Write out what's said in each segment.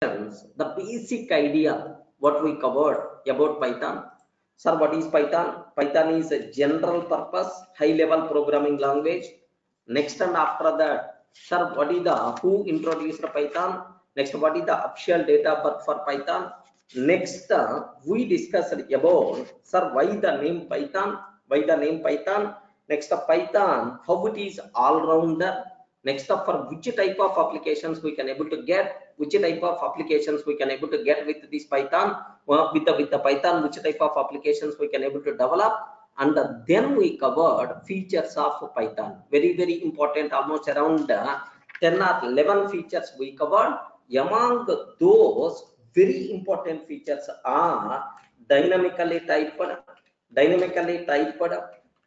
the basic idea what we covered about Python. Sir, what is Python? Python is a general purpose, high level programming language. Next and after that, sir, what is the, who introduced Python? Next, what is the official data birth for Python? Next, uh, we discussed about, sir, why the name Python? Why the name Python? Next, uh, Python, how it is all-rounder. Next up for which type of applications we can able to get, which type of applications we can able to get with this Python, well, with the with the Python, which type of applications we can able to develop, and then we covered features of Python. Very very important, almost around uh, 10 or 11 features we covered. Among those very important features are dynamically typed, dynamically typed,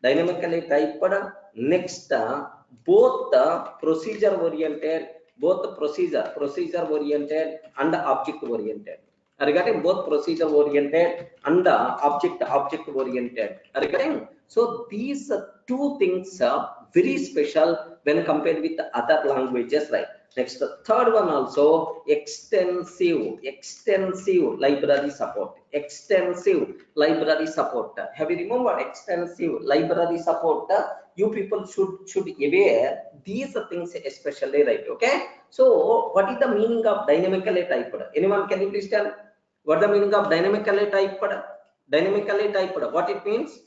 dynamically typed. Next. Uh, both the procedure oriented both the procedure procedure oriented and object oriented. Regarding both procedure oriented and the object object oriented. Regarding so these two things are very special when compared with the other languages right? Next the third one also extensive extensive library support. Extensive library support. Have you remembered extensive library support you people should should aware these things especially right okay? So what is the meaning of dynamically typed? Anyone can you please tell? What the meaning of dynamically typed? Dynamically typed what it means?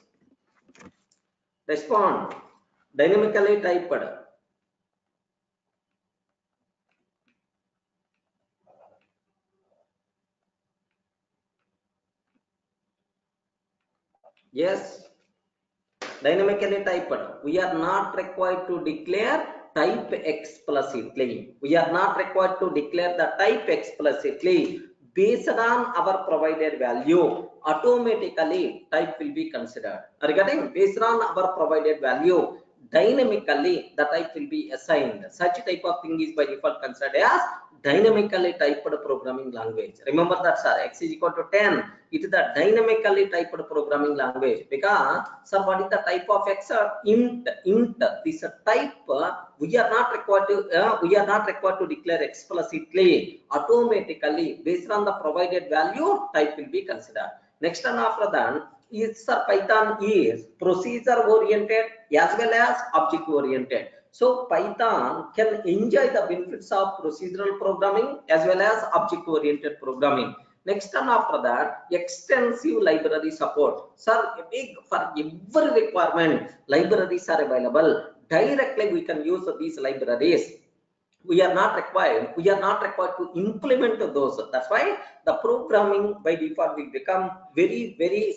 Respond. Dynamically typed. Yes dynamically typed we are not required to declare type explicitly we are not required to declare the type explicitly based on our provided value. Automatically type will be considered. Regarding based on our provided value dynamically the type will be assigned. Such type of thing is by default considered as dynamically typed programming language. Remember that sir. X is equal to 10 it is the dynamically typed programming language. Because sir what is the type of x? Int int. This type we are not required to uh, we are not required to declare explicitly. Automatically based on the provided value type will be considered. Next and after that is sir python is procedure oriented as well as object oriented so python can enjoy the benefits of procedural programming as well as object oriented programming. Next and after that extensive library support. Sir big for every requirement libraries are available. Directly we can use these libraries. We are not required we are not required to implement those. That's why the programming by default will become very very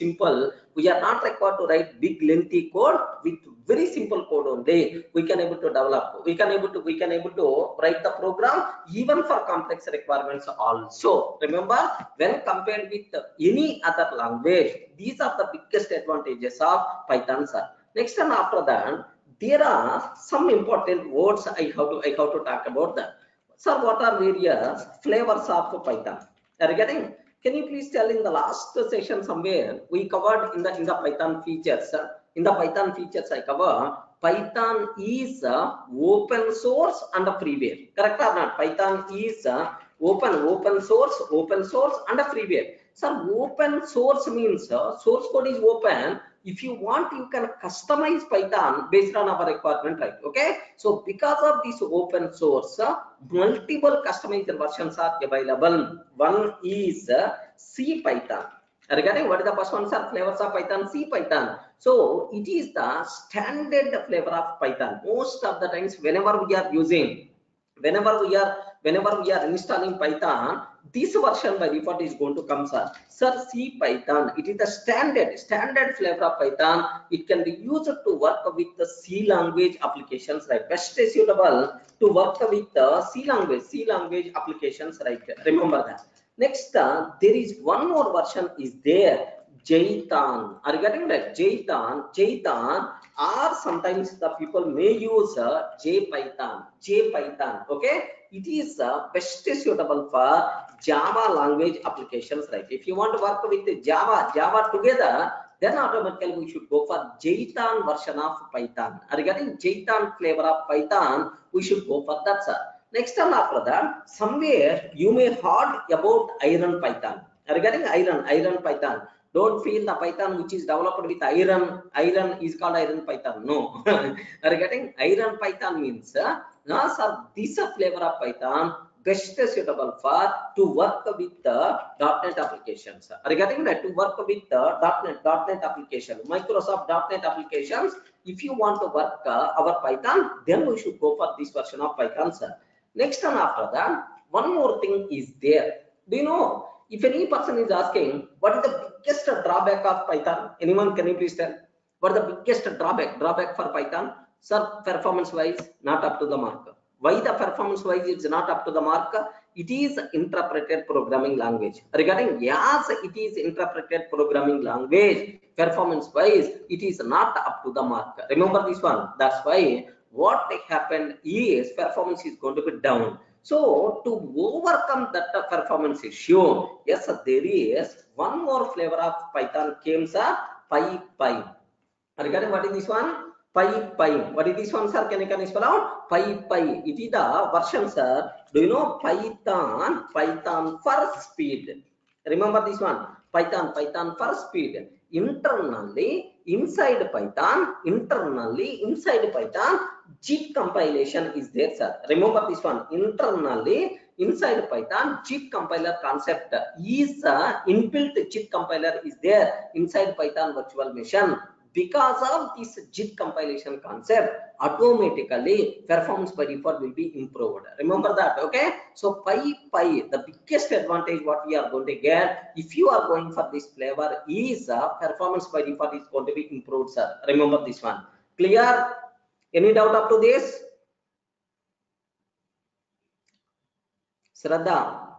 simple. We are not required to write big lengthy code with very simple code only we can able to develop we can able to we can able to write the program even for complex requirements also remember when compared with any other language these are the biggest advantages of python sir next and after that there are some important words I have to I have to talk about that. Sir, what are various flavors of Python? Regarding, can you please tell in the last session somewhere we covered in the in the Python features. In the Python features I cover Python is uh, open source and a freeware. Correct or not? Python is uh, open open source open source and a freeware. Sir, open source means uh, source code is open if you want you can customize python based on our requirement right okay so because of this open source uh, multiple customized versions are available one is uh, c python regarding what the first one sir? Flavors of python c python. So it is the standard flavor of python. Most of the times whenever we are using whenever we are whenever we are installing python this version by default is going to come sir. Sir c python it is the standard standard flavor of python. It can be used to work with the c language applications right? Best suitable to work with the c language c language applications right? Remember that next uh, there is one more version is there Jython. Are you getting that? Jython Jython or sometimes the people may use uh, jpython jpython okay? It is uh, best suitable for java language applications right? If you want to work with java java together then automatically we should go for Jython version of python. Regarding Jython flavor of python? We should go for that sir Next one after that, somewhere you may heard about iron python. Regarding iron, iron python. Don't feel the python which is developed with iron, iron is called iron python. No. Regarding iron python means, uh, sir, this flavor of python best suitable for to work with the .NET applications. Regarding that, to work with the .NET, .NET application, Microsoft .NET applications, if you want to work uh, our Python, then we should go for this version of Python, sir. Next one after that, one more thing is there. Do you know, if any person is asking, what is the biggest drawback of Python? Anyone, can you please tell? What is the biggest drawback, drawback for Python? Sir, performance-wise, not up to the mark. Why the performance-wise it's not up to the mark? It is interpreted programming language. Regarding yes, it is interpreted programming language. Performance-wise, it is not up to the mark. Remember this one. That's why what happened is performance is going to be down. So to overcome that performance issue, yes, there is one more flavor of Python came, sir, PyPy. Regarding what is this one? PyPy. What is this one, sir? Can you, can you spell out? PyPy. It is the version, sir. Do you know Python? Python for speed. Remember this one? Python, Python for speed. Internally, inside Python, internally, inside Python, JIT compilation is there, sir. Remember this one. Internally, inside Python, JIT compiler concept is uh, inbuilt JIT compiler is there inside Python virtual machine because of this JIT compilation concept, automatically performance by default will be improved. Remember that, okay? So PyPy, the biggest advantage what we are going to get if you are going for this flavor is uh, performance by default is going to be improved, sir. Remember this one. Clear? Any doubt up to this? Shraddha,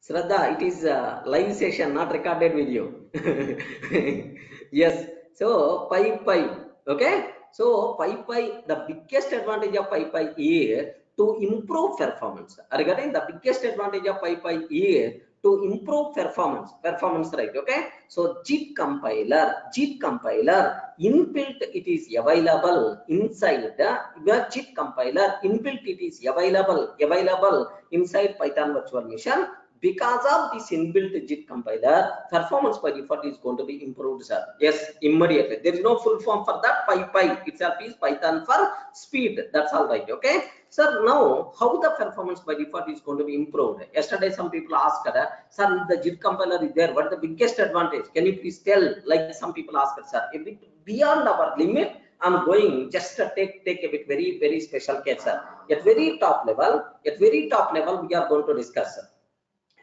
Shraddha, it is uh, a live session, not recorded video. yes. So PyPy, okay. So PyPy, the biggest advantage of PyPy is to improve performance. Regarding the biggest advantage of PyPy is to improve performance, performance right, okay. So JIT compiler, JIT compiler, inbuilt it is available inside the, JIT compiler, inbuilt it is available, available inside Python virtual machine because of this inbuilt JIT compiler, performance by default is going to be improved, sir. Yes, immediately. There is no full form for that. PyPy itself is Python for speed. That's all right. Okay. Sir, now how the performance by default is going to be improved? Yesterday, some people asked, sir, the JIT compiler is there, what is the biggest advantage? Can you please tell? Like some people asked, sir, a bit beyond our limit, I'm going just to take take a bit very very special case, sir. At very top level, at very top level, we are going to discuss. Sir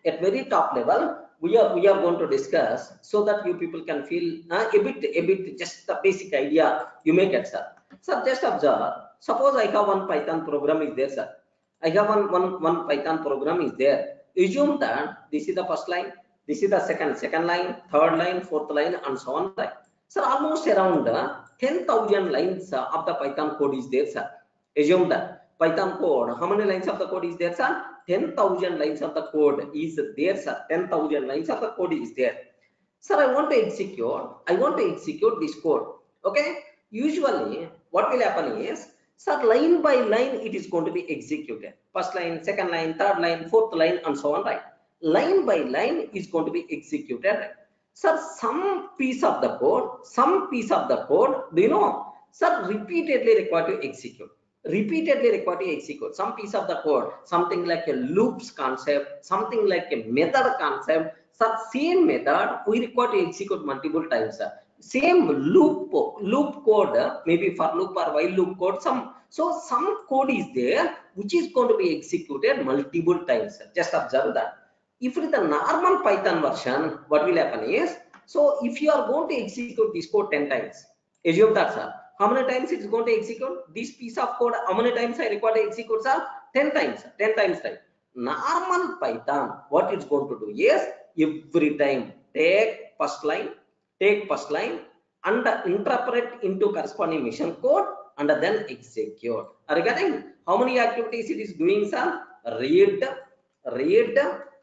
at very top level we are we are going to discuss so that you people can feel uh, a bit a bit just the basic idea you may get sir sir just observe suppose i have one python program is there sir i have one one one python program is there assume that this is the first line this is the second second line third line fourth line and so on right sir almost around uh, 10000 lines uh, of the python code is there sir assume that python code how many lines of the code is there sir 10,000 lines of the code is there, sir. 10,000 lines of the code is there. Sir, I want to execute, I want to execute this code. Okay. Usually, what will happen is, sir, line by line, it is going to be executed. First line, second line, third line, fourth line, and so on, right? Line by line is going to be executed. Right? Sir, some piece of the code, some piece of the code, do you know, sir, repeatedly required to execute repeatedly required to execute some piece of the code, something like a loops concept, something like a method concept, such same method we require to execute multiple times. Same loop loop code, maybe for loop or while loop code, some so some code is there which is going to be executed multiple times. Just observe that. If it is the normal Python version, what will happen is so if you are going to execute this code 10 times, assume that sir how many times it's going to execute this piece of code how many times i require to execute sir 10 times 10 times time normal python what it's going to do is every time take first line take first line and interpret into corresponding mission code and then execute regarding how many activities it is doing sir? Read read.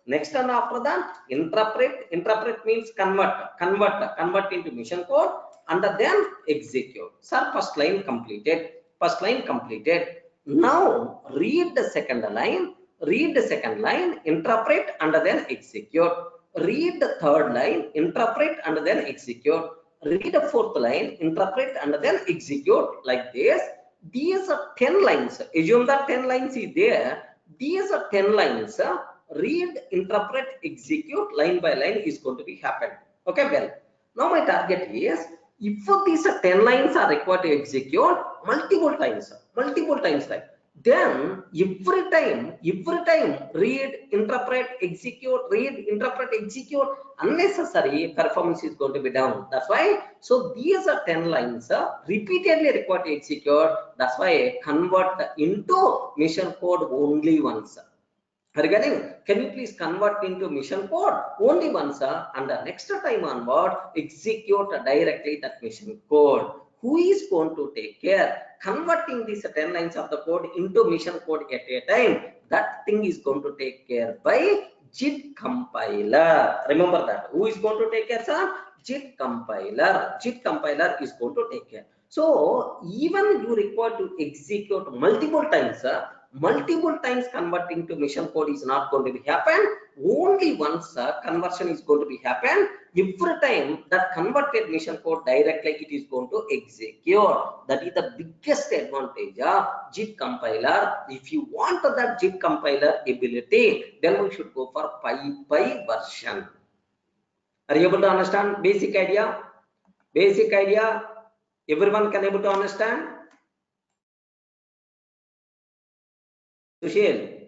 Next and after that interpret. Interpret means convert. Convert. Convert into mission code. And then execute. Sir, first line completed. First line completed. Now read the second line, read the second line, interpret and then execute. Read the third line, interpret and then execute. Read the fourth line, interpret and then execute like this. These are 10 lines. Assume that 10 lines is there. These are 10 lines. Read, interpret, execute line by line is going to be happen. Okay, well, now my target is if these 10 lines are required to execute multiple times, multiple times like then every time, every time read, interpret, execute, read, interpret, execute, unnecessary performance is going to be down. That's why, so these are 10 lines uh, repeatedly required to execute. That's why convert into mission code only once. You? Can you please convert into mission code only once uh, and the next time onward execute directly that mission code. Who is going to take care? Converting these 10 lines of the code into mission code at a time. That thing is going to take care by JIT compiler. Remember that. Who is going to take care, sir? JIT compiler. JIT compiler is going to take care. So even you require to execute multiple times, uh, multiple times converting to mission code is not going to be happen. Only once uh, conversion is going to be happen. Every time that converted mission code directly it is going to execute. That is the biggest advantage of jit compiler. If you want that jit compiler ability then we should go for PyPy version. Are you able to understand basic idea? Basic idea? Everyone can able to understand Sushil,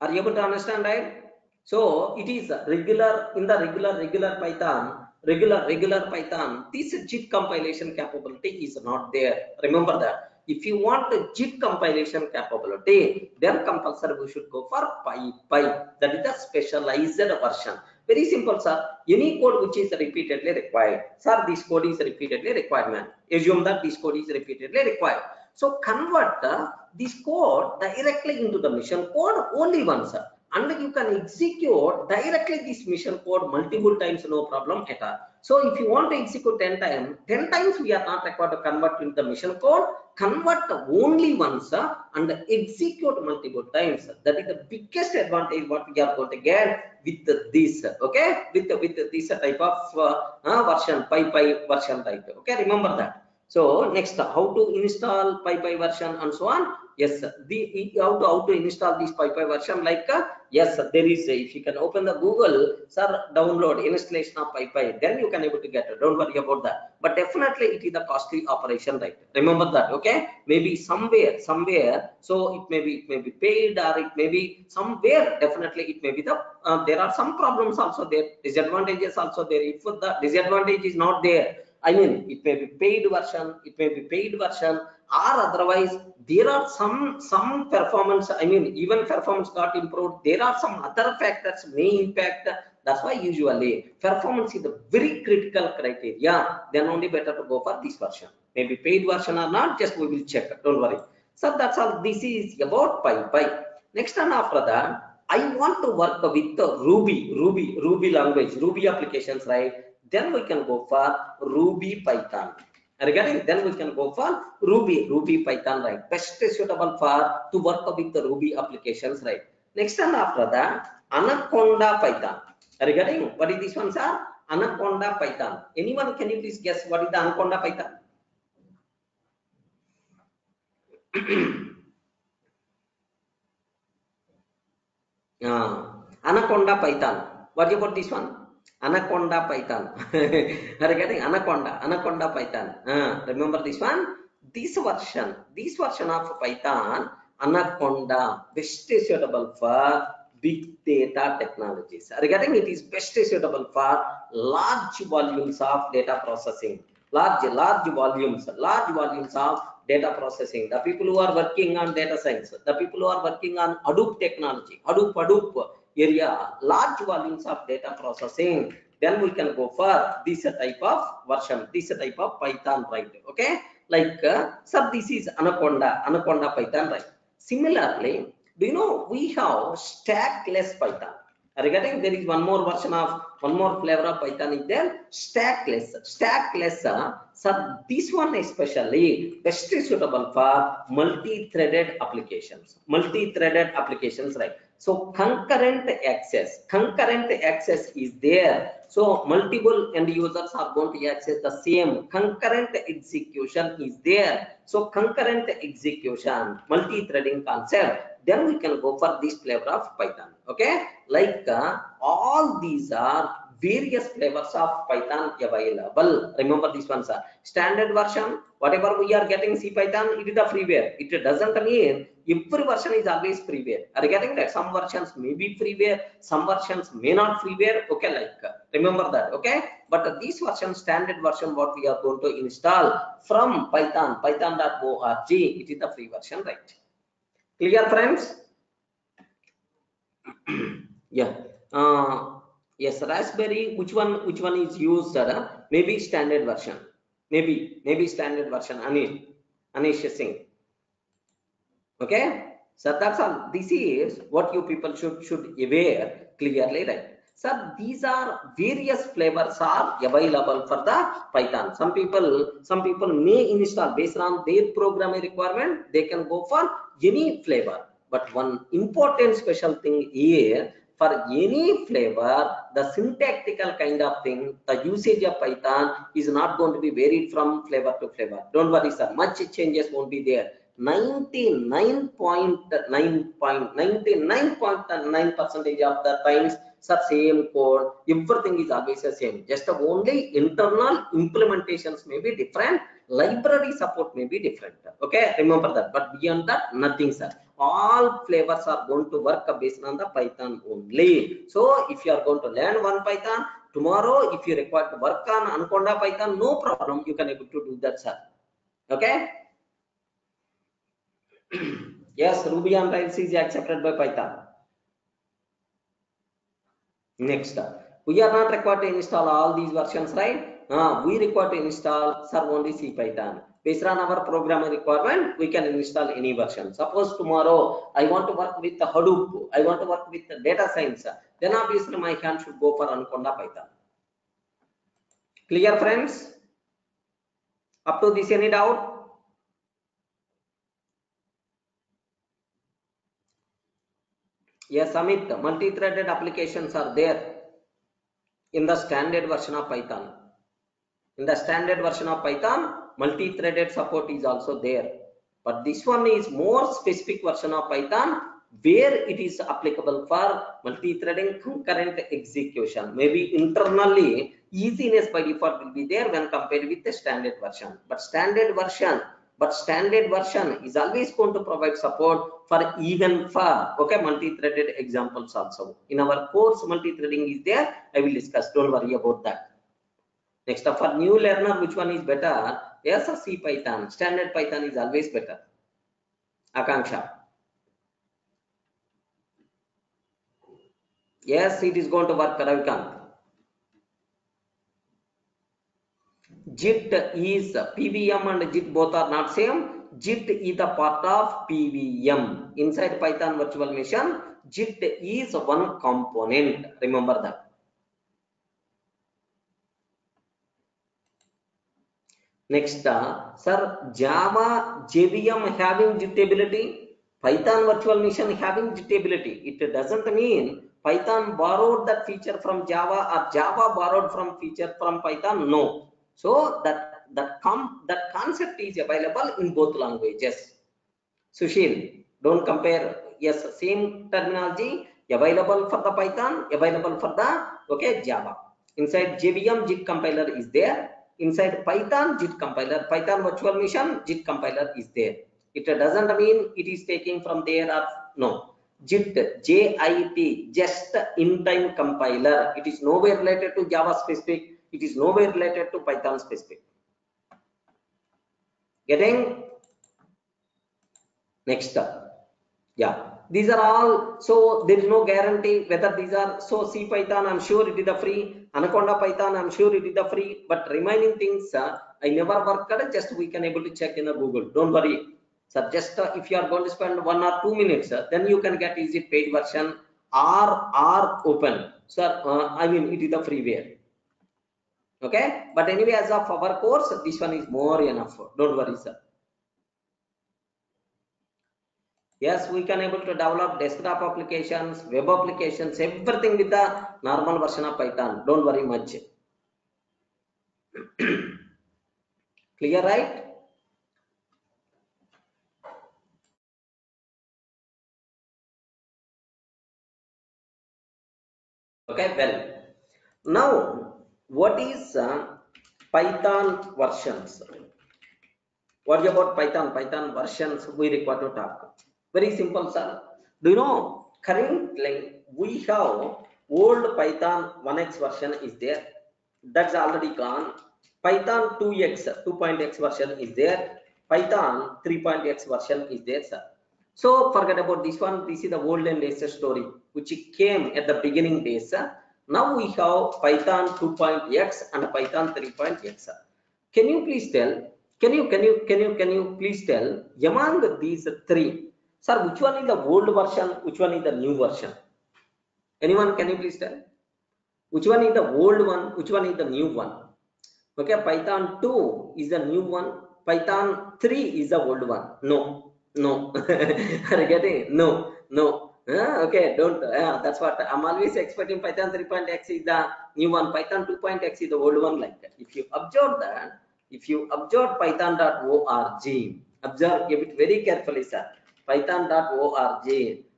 are you able to understand, right? So it is regular in the regular regular Python, regular regular Python. This JIT compilation capability is not there. Remember that. If you want the JIT compilation capability, then compulsory we should go for PyPy. That is the specialized version. Very simple, sir. Any code which is repeatedly required. Sir, this code is repeatedly required, man. Assume that this code is repeatedly required. So convert uh, this code directly into the mission code only once. And you can execute directly this mission code multiple times, no problem at all. So if you want to execute 10 times, 10 times we are not required to convert into the mission code, convert only once and execute multiple times. That is the biggest advantage what we are going to get with this, okay? With, with this type of uh, uh, version, PyPy version type, okay? Remember that. So next, how to install PyPy version and so on. Yes, the how to how to install this PyPy version like uh, yes, there is a, if you can open the Google, sir, download installation of PyPy, then you can able to get it. Don't worry about that. But definitely it is a costly operation, right? Remember that, okay? Maybe somewhere, somewhere, so it may be it may be paid or it may be somewhere. Definitely it may be the uh, there are some problems also there, disadvantages also there. If the disadvantage is not there, I mean, it may be paid version, it may be paid version, or otherwise there are some some performance. I mean, even performance got improved. There are some other factors may impact. That's why usually performance is the very critical criteria. Then only better to go for this version. Maybe paid version or not, just we will check. Don't worry. So that's all. This is about PyPy. Next and after that, I want to work with the Ruby, Ruby, Ruby language, Ruby applications, right? then we can go for Ruby Python. Regarding then we can go for Ruby, Ruby Python, right? Best suitable for to work with the Ruby applications, right? Next and after that, Anaconda Python. Regarding what is this one, sir? Anaconda Python. Anyone can you please guess what is the Anaconda Python? uh, Anaconda Python. What about this one? Anaconda Python. Are you getting Anaconda? Anaconda Python. Uh, remember this one? This version, this version of Python, Anaconda, best suitable for big data technologies. Are you getting it is best suitable for large volumes of data processing. Large, large volumes, large volumes of data processing. The people who are working on data science, the people who are working on Hadoop technology, Hadoop, Hadoop, area large volumes of data processing then we can go for this type of version this type of python right okay like uh, this is anaconda anaconda python right similarly do you know we have stackless python Regarding? There is one more version of one more flavor of Python is there. Stackless. Stackless. uh, this one especially best suitable for multi-threaded applications. Multi-threaded applications, right? So concurrent access. Concurrent access is there. So multiple end users are going to access the same. Concurrent execution is there. So concurrent execution, multi-threading concept then we can go for this flavor of Python. Okay, like uh, all these are various flavors of Python available. Remember this one, sir. Standard version, whatever we are getting C Python, it is the freeware. It doesn't mean every version is always freeware. Are you getting that? Some versions may be freeware, some versions may not freeware. Okay, like remember that. Okay, but this version, standard version, what we are going to install from Python, python.org, it is the free version, right? clear friends yeah uh, yes raspberry which one which one is used uh, maybe standard version. Maybe maybe standard version anish anish singh. Okay? So that's all this is what you people should should aware clearly right? Sir these are various flavors are available for the python. Some people some people may install based on their programming requirement they can go for any flavor. But one important special thing here for any flavor the syntactical kind of thing the usage of python is not going to be varied from flavor to flavor. Don't worry sir. Much changes won't be there. 99.9.99 percentage of the times sir same code. Everything is always the same. Just the only internal implementations may be different. Library support may be different. Okay? Remember that. But beyond that nothing sir all flavors are going to work based on the python only. So if you are going to learn one python tomorrow if you require to work on anaconda python no problem. You can able to do that sir. Okay? Yes ruby on rails is accepted by python. Next. We are not required to install all these versions right? Uh, we require to install sir only c python based on our programming requirement we can install any version suppose tomorrow i want to work with the hadoop i want to work with the data science then obviously my hand should go for anaconda python clear friends up to this any doubt yes amit multi-threaded applications are there in the standard version of python in the standard version of python multi-threaded support is also there. But this one is more specific version of python where it is applicable for multi-threading concurrent execution. Maybe internally easiness by default will be there when compared with the standard version. But standard version but standard version is always going to provide support for even for okay multi-threaded examples also. In our course multi-threading is there. I will discuss. Don't worry about that. Next up for new learner which one is better yes or c python standard python is always better akanksha yes it is going to work ravikant JIT is PVM and JIT both are not same. JIT is a part of PVM. Inside Python virtual machine, JIT is one component. Remember that. Next, uh, sir, Java JVM having jitability, Python virtual machine having jitability. It doesn't mean Python borrowed that feature from Java or Java borrowed from feature from Python. No, so that that com that concept is available in both languages. Sushil, don't compare. Yes, same terminology available for the Python, available for the okay Java. Inside JVM, JIT compiler is there. Inside Python, JIT compiler, Python virtual machine, JIT compiler is there. It doesn't mean it is taking from there or no. JIT, J-I-T, just in-time compiler. It is nowhere related to Java specific it is nowhere related to python specific getting next up yeah these are all so there is no guarantee whether these are so c python i'm sure it is a free anaconda python i'm sure it is the free but remaining things uh, i never worked just we can able to check in the google don't worry so just uh, if you are going to spend one or two minutes uh, then you can get easy paid version R R open. Sir, uh, I mean it is the freeware. Okay, but anyway, as of our course, this one is more enough. Don't worry, sir. Yes, we can able to develop desktop applications, web applications, everything with the normal version of Python. Don't worry much. Clear, right? Okay, well, now what is uh, Python versions? What about Python? Python versions we require to talk. Very simple, sir. Do you know currently we have old Python 1x version is there. That's already gone. Python 2x, 2.x version is there. Python 3.x version is there, sir. So forget about this one. This is the old and latest story which came at the beginning days. sir. Now we have Python 2.x and Python 3.x. Can you please tell? Can you can you can you can you please tell among these three, sir, which one is the old version? Which one is the new version? Anyone? Can you please tell? Which one is the old one? Which one is the new one? Okay, Python 2 is the new one. Python 3 is the old one. No, no. Are you getting? No, no. Ah, okay, don't. Yeah, that's what I'm always expecting. Python 3.x is the new one. Python 2.x is the old one. Like that. If you observe that, if you observe python.org, observe a bit very carefully, sir. Python.org.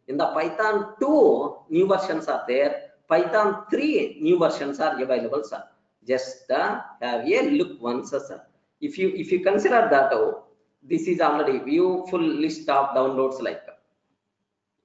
In the Python 2 new versions are there. Python 3 new versions are available, sir. Just uh, have a look once, sir. If you if you consider that, oh, this is already view full list of downloads like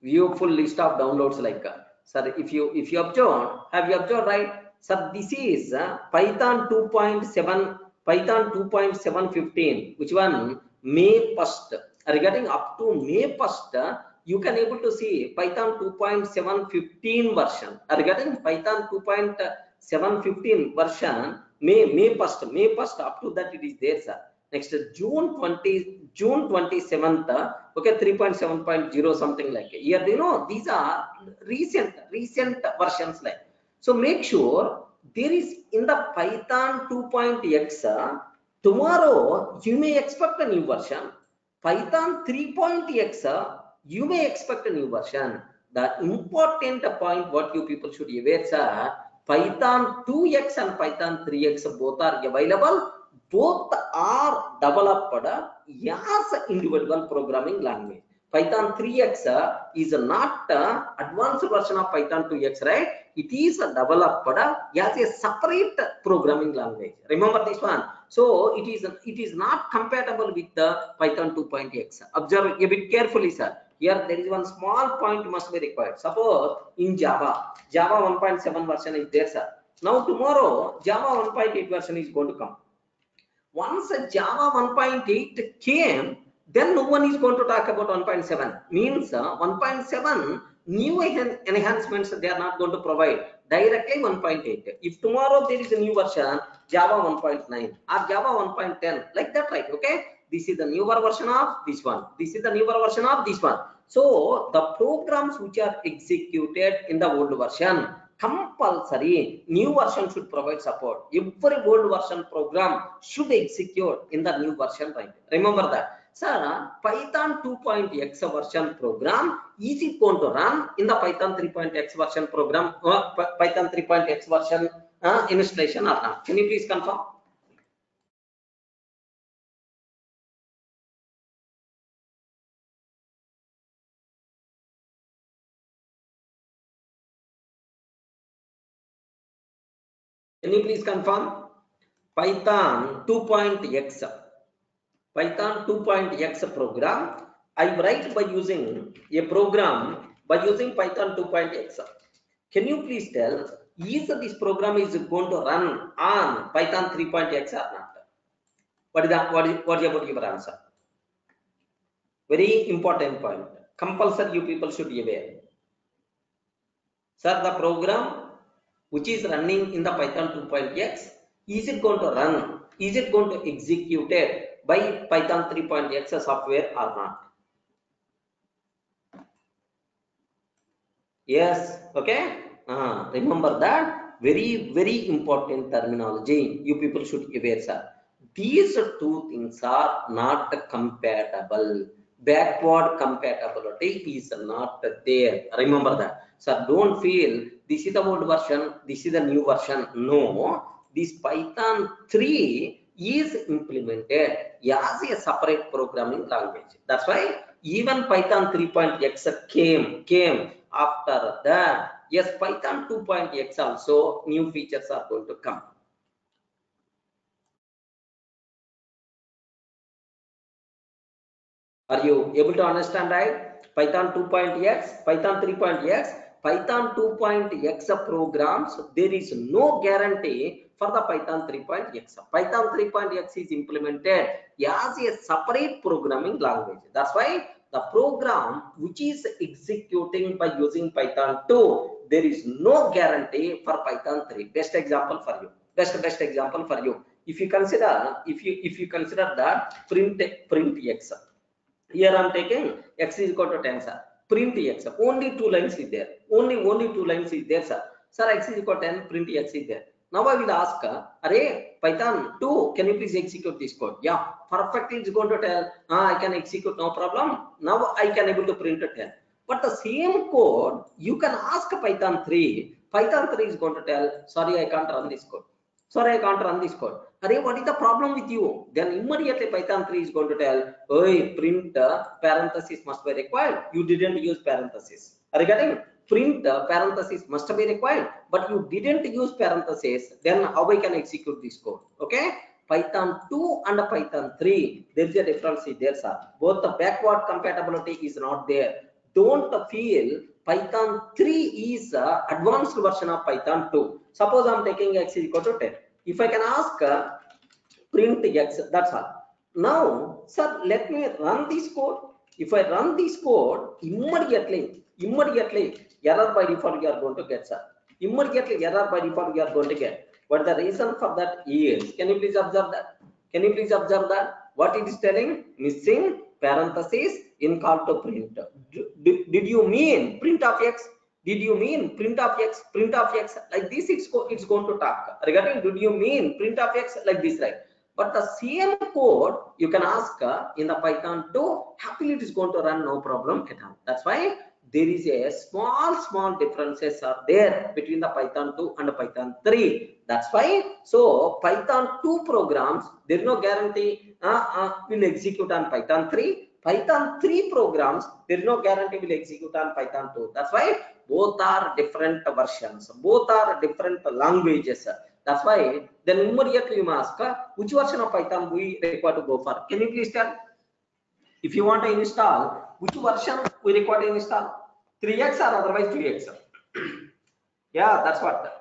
view full list of downloads like sir if you if you observe have you observed right sir this is uh, python 2.7 python 2.715 which one may 1st regarding up to may 1st uh, you can able to see python 2.715 version. Regarding python 2.715 version may may 1st may 1st up to that it is there sir. Next june 20 june 27th uh, okay 3.7.0 something like here you know these are recent recent versions like. So make sure there is in the python 2.x uh, tomorrow you may expect a new version python 3.x uh, you may expect a new version the important point what you people should aware sir python 2x and python 3x both are available both are developed as individual programming language. Python 3x uh, is not uh, advanced version of Python 2x, right? It is uh, developed uh, as a separate programming language. Remember this one. So it is it is not compatible with the Python 2.x. Observe a bit carefully, sir. Here there is one small point must be required. Suppose in Java, Java 1.7 version is there, sir. Now tomorrow Java 1.8 version is going to come once java 1.8 came then no one is going to talk about 1.7 means uh, 1.7 new enhan- enhancements they are not going to provide. Directly 1.8 if tomorrow there is a new version java 1.9 or java 1.10 like that right okay? This is the newer version of this one. This is the newer version of this one. So the programs which are executed in the old version compulsory new version should provide support. Every old version program should execute in the new version right? Remember that sir python 2.x version program it going to run in the python 3.x version program or python 3.x version uh, installation or not can you please confirm Can you please confirm? Python 2.x. Python 2.x program. I write by using a program by using Python 2.x. Can you please tell is this program is going to run on Python 3.x or not? What is that? What is about your answer? Very important point. Compulsory you people should be aware. Sir, the program which is running in the Python 2.x, is it going to run? Is it going to execute it by Python 3.x software or not? Yes. okay. Uh, remember that very very important terminology you people should aware sir. These two things are not compatible. Backward compatibility is not there. Remember that. So don't feel this is the old version this is the new version. No this python 3 is implemented as a separate programming language. That's why even python 3.x came came after that yes python 2.x also new features are going to come. Are you able to understand right? Python 2.x python 3.x python 2.x programs there is no guarantee for the python 3.x python 3.x is implemented as a separate programming language. That's why the program which is executing by using python 2 there is no guarantee for python 3 best example for you. Best best example for you. If you consider if you if you consider that print print x. Here i'm taking x is equal to 10 sir. Print x. Only two lines is there. Only only two lines is there sir. Sir x is equal to 10 print x is there now i will ask array python 2 can you please execute this code? Yeah perfectly it's going to tell ah, i can execute no problem. Now i can able to print it 10 but the same code you can ask python 3 python 3 is going to tell sorry i can't run this code. Sorry i can't run this code. Array what is the problem with you? Then immediately python 3 is going to tell oh print uh, parenthesis must be required. You didn't use parenthesis. Are you getting print the parenthesis must be required but you didn't use parenthesis then how i can execute this code? Okay? Python 2 and python 3 there is a difference there sir. Both the backward compatibility is not there. Don't feel python 3 is a advanced version of python 2 suppose i'm taking x is equal to 10 if i can ask uh, print x that's all. Now sir let me run this code. If i run this code immediately immediately error by default you are going to get sir. Immediately error by default you are going to get. But the reason for that is can you please observe that? Can you please observe that? What it is telling? Missing parenthesis in call to print. D- d- did you mean print of x? Did you mean print of x print of x? Like this it's go, it's going to talk. Regarding did you mean print of x? Like this right? But the same code you can ask uh, in the python 2 happily it is going to run no problem at all. That's why there is a small small differences are there between the python 2 and python 3 that's why so python 2 programs there is no guarantee uh, uh, will execute on python 3 python 3 programs there is no guarantee will execute on python 2 that's why both are different versions. Both are different languages. That's why then immediately you must ask which version of python we require to go for? Can you please tell? If you want to install which version we require to install 3x or otherwise 2x yeah that's what.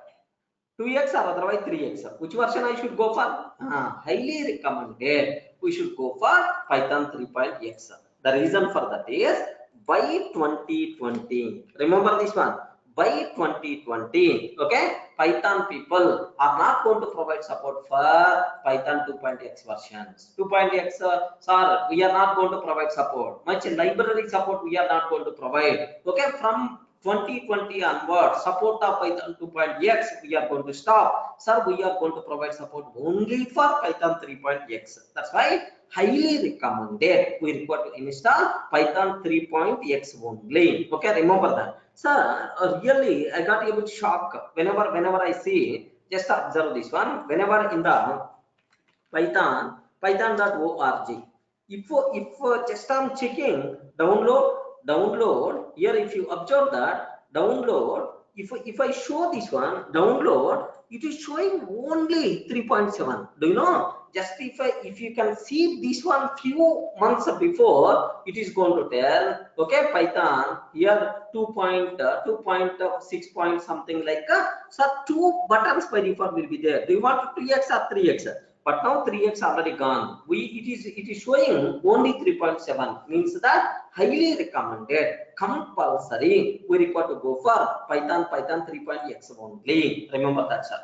2x or otherwise 3x which version i should go for? Ah, highly recommended. We should go for python 3.x the reason for that is by 2020 remember this one. By 2020 okay python people are not going to provide support for python 2.x versions. 2.x uh, sir we are not going to provide support. Much library support we are not going to provide. Okay from 2020 onward support of python 2.x we are going to stop. Sir we are going to provide support only for python 3.x that's why highly recommended we require to install python 3.x only. Okay remember that sir uh, really i got a bit shock whenever whenever i see just observe this one. Whenever in the python python.org if if uh, just i'm checking download download. Here if you observe that download if if i show this one download it is showing only 3.7 do you know? Just if i if you can see this one few months before it is going to tell okay python here 2 point uh, 2.6 point something like uh, so two buttons by default will be there. Do you want 3x or 3x but now 3x already gone. We it is it is showing only 3.7 means that highly recommended compulsory. We require to go for python python 3.x only. Remember that sir.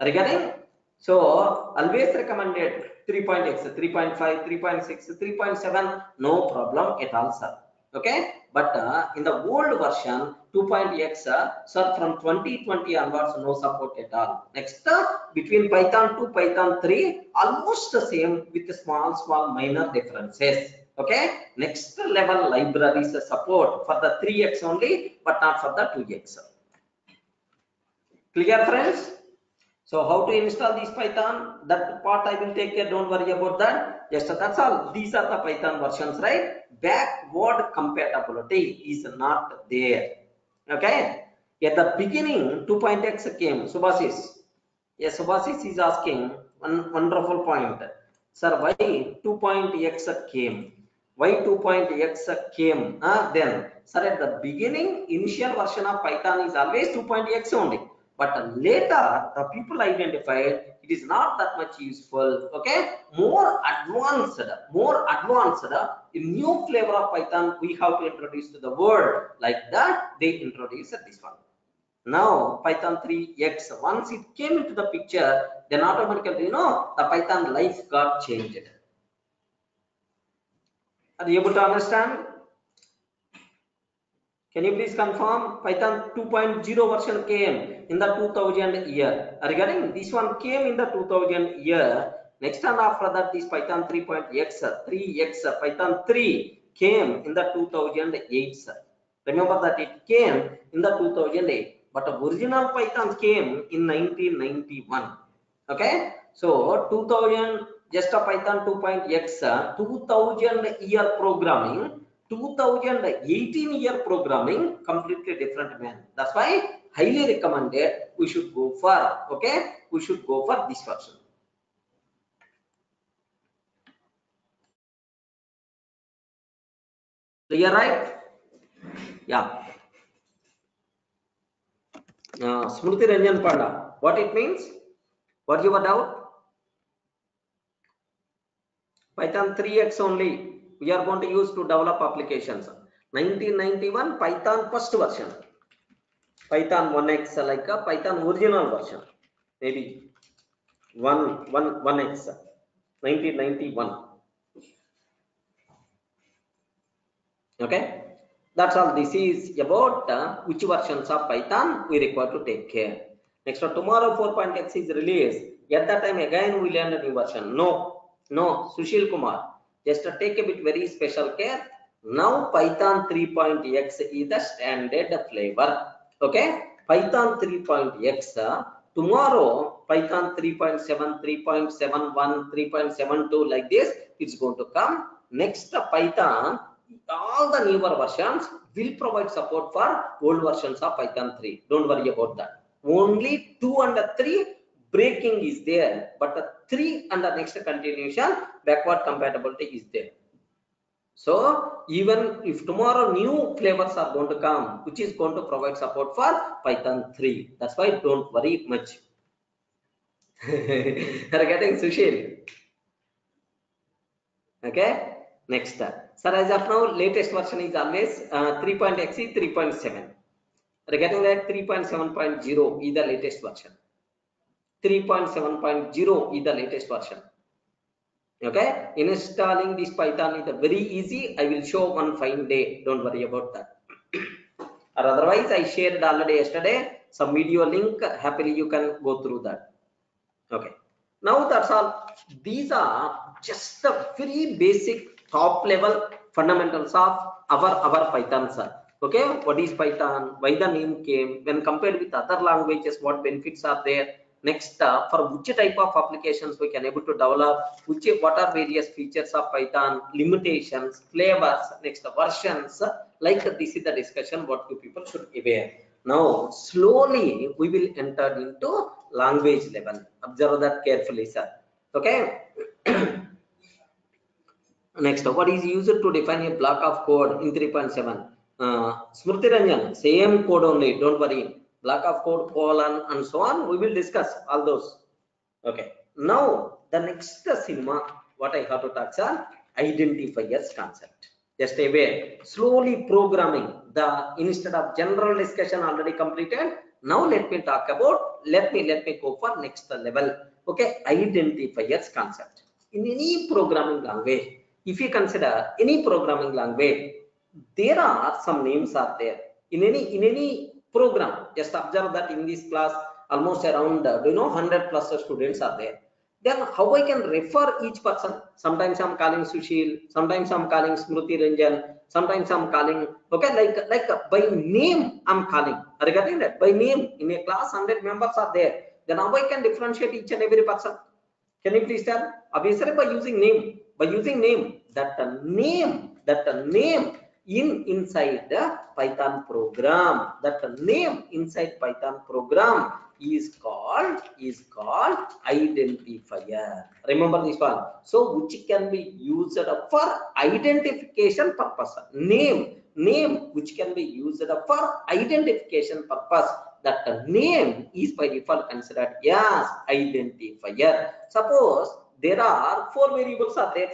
Regarding so always recommended 3.x 3.5 3.6 3.7 no problem at all sir Okay, but uh, in the old version 2.x, uh, sir, from 2020 onwards, no support at all. Next, uh, between Python 2, Python 3, almost the same with small, small minor differences. Okay, next level libraries support for the 3x only, but not for the 2x. Clear, friends? So how to install this Python? That part I will take care. Don't worry about that. Just that's all. These are the Python versions, right? Backward compatibility is not there. Okay. At the beginning, 2.x came. Subhasis. Yes, Subhasis is asking one wonderful point. Sir, why 2.x came? Why 2.x came? Uh, then, sir, at the beginning, initial version of Python is always 2.x only but later the people identified it is not that much useful okay? More advanced more advanced in new flavor of python we have to introduce to the world. Like that they introduced this one. Now python 3x once it came into the picture then automatically you know the python life got changed. Are you able to understand? Can you please confirm? Python 2.0 version came in the 2000 year? Regarding this one came in the 2000 year. Next and after that, this Python 3.x, 3x, Python 3 came in the 2008. Remember that it came in the 2008, but the original Python came in 1991. Okay, so 2000 just a Python 2.x, 2000 year programming 2018 year programming completely different man that's why highly recommended we should go for okay? We should go for this version clear right? Yeah. Uh, smriti ranjan panda what it means? What your doubt? Python 3x only. We are going to use to develop applications. 1991 python first version python 1x like a python original version maybe 1 1 1x 1991 okay that's all this is about uh, which versions of python we require to take care next one tomorrow 4.x is released at that time again we learn a new version no no sushil kumar just to take a bit very special care now python 3.x is the standard flavor okay? Python 3.x uh, tomorrow python 3.7 3.71 3.72 like this it's going to come. Next uh, python all the newer versions will provide support for old versions of python 3 don't worry about that. Only 2 and 3 breaking is there but the 3 and the next continuation backward compatibility is there so even if tomorrow new flavors are going to come which is going to provide support for python 3 that's why don't worry much. Are getting sushil? Okay next step. sir as of now latest version is always uh, 3.xe 3.7 are getting that? 3.7.0 is the latest version. 3.7.0 is the latest version okay? Installing this python is very easy. I will show one fine day. Don't worry about that. Or otherwise i shared already yesterday some video link. Happily you can go through that. Okay. Now that's all. These are just the very basic top level fundamentals of our our python sir. Okay? What is python? Why the name came? When compared with other languages what benefits are there next uh, for which type of applications we can able to develop which what are various features of python limitations flavors next versions like this is the discussion what you people should aware. Now slowly we will enter into language level. Observe that carefully sir. Okay? Next what is used to define a block of code in 3.7 uh, smriti ranjan same code only don't worry block of code colon and so on we will discuss all those. Okay. Now the next cinema what i have to touch on identifiers concept. Just aware slowly programming the instead of general discussion already completed now let me talk about let me let me go for next level. Okay identifiers concept. In any programming language if you consider any programming language there are some names are there. In any in any program just observe that in this class almost around uh, you know 100 plus students are there. Then how i can refer each person? Sometimes i'm calling sushil sometimes i'm calling smriti ranjan sometimes i'm calling okay like like uh, by name i'm calling. Are you getting that? By name. In a class 100 members are there. Then how i can differentiate each and every person? Can you please tell? Obviously by using name. By using name. That the name. That name in inside the python program. That name inside python program is called is called identifier. Remember this one. So which can be used for identification purpose. Name name which can be used for identification purpose. That the name is by default considered as identifier. Suppose there are four variables are there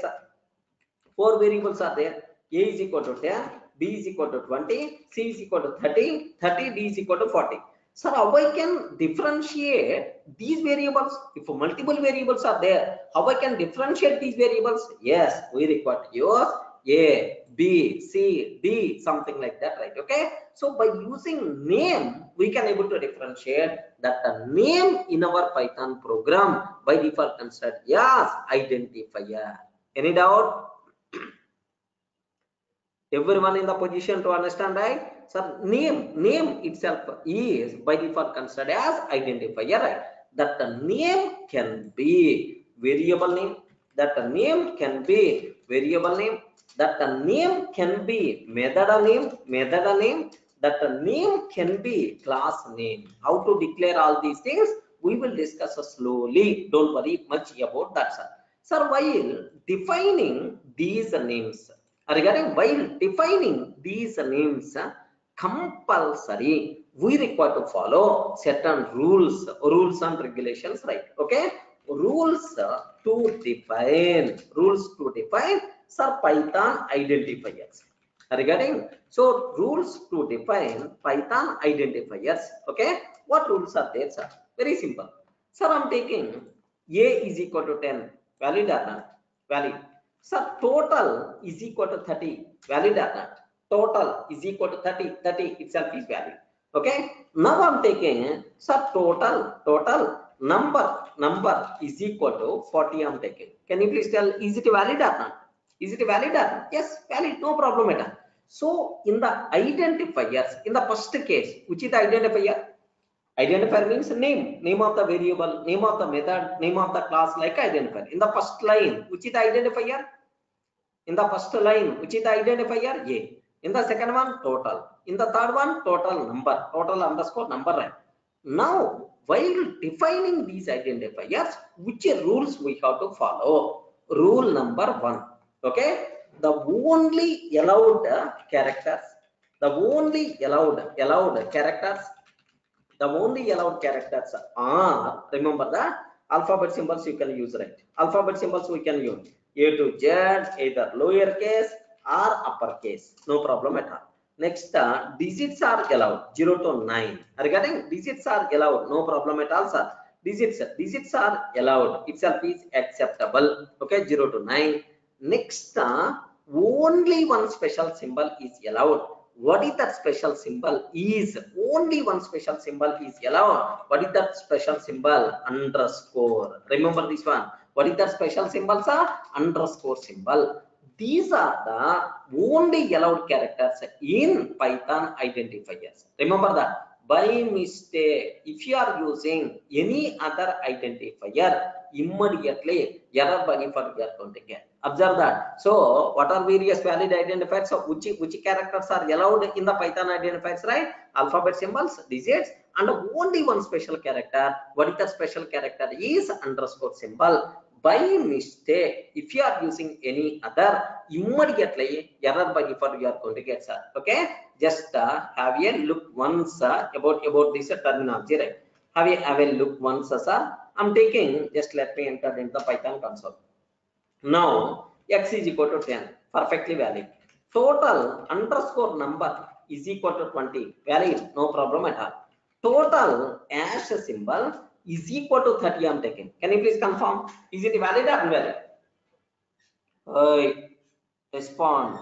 four variables are there a is equal to 10 b is equal to 20 c is equal to 30 30 d is equal to 40 sir how i can differentiate these variables? If multiple variables are there how i can differentiate these variables? Yes we require use a b c d something like that right okay? So by using name we can able to differentiate that the name in our python program by default considered as identifier. Any doubt everyone in the position to understand right? Sir name name itself is by default considered as identifier right? That the name can be variable name that the name can be variable name that the name can be method name method name that the name can be class name. How to declare all these things? We will discuss slowly. Don't worry much about that sir. Sir while defining these names regarding while defining these names uh, compulsory we require to follow certain rules rules and regulations right? Okay? Rules uh, to define rules to define sir python identifiers. regarding so rules to define python identifiers okay? What rules are there sir? Very simple. Sir i'm taking a is equal to 10 valid or not? Valid sir total is equal to 30 valid or not? Total is equal to 30 30 itself is valid. Okay? Now i'm taking sir total total number number is equal to 40 i'm taking. Can you please tell is it valid or not? Is it valid or not? Yes valid. No problem at all. So in the identifiers in the first case which is the identifier? Identifier means name. Name of the variable name of the method name of the class like identifier. In the first line which is the identifier in the first line which is the identifier? A. In the second one total. In the third one total number. Total underscore number right now while defining these identifiers which rules we have to follow? Rule number one. Okay? The only allowed characters the only allowed allowed characters the only allowed characters are remember the alphabet symbols you can use right? Alphabet symbols we can use a to z either lowercase or uppercase no problem at all. Next uh, digits are allowed. 0 to 9 regarding digits are allowed no problem at all sir. Digits digits are allowed. Itself is acceptable. Okay 0 to 9 next uh, only one special symbol is allowed. What is that special symbol is? Only one special symbol is allowed. What is that special symbol? Underscore. Remember this one what is the special symbols are underscore symbol these are the only allowed characters in python identifiers remember that by mistake if you are using any other identifier immediately error buggy for you are going to get observe that so what are various valid identifiers so which which characters are allowed in the python identifiers right alphabet symbols digits and only one special character what is the special character is underscore symbol by mistake if you are using any other immediately error by default you are going to get sir. Okay? Just uh, have a look once uh, about about this uh, terminology right? Have a have a look once uh, sir. I'm taking just let me enter into the python console. Now x is equal to 10 perfectly valid. Total underscore number is equal to 20 valid. No problem at all. Total hash symbol is equal to 30 i'm taking can you please confirm is it valid or invalid Hey, respond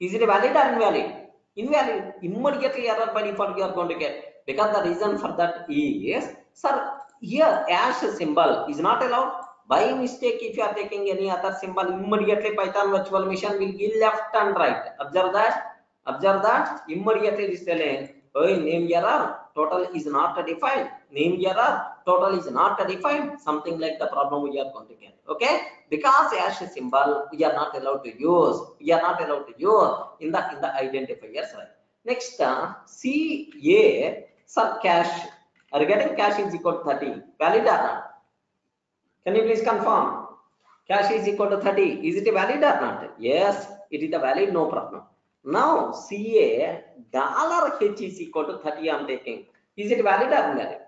Is it valid or invalid? Invalid. Immediately error by default you are going to get. Because the reason for that is, sir, here hash symbol is not allowed. By mistake, if you are taking any other symbol, immediately Python virtual machine will give left and right. Observe that. Observe that. Immediately this telling, oh, name error, total is not defined. Name error, total is not defined. Something like the problem we are going to get. Okay. Because hash symbol we are not allowed to use. We are not allowed to use in the in the identifiers. Right. Next, uh, CA sir cash getting cache is equal to 30? Valid or not? Can you please confirm? cash is equal to 30. Is it valid or not? Yes, it is a valid, no problem. Now, CA dollar H is equal to 30 I'm taking. Is it valid or invalid?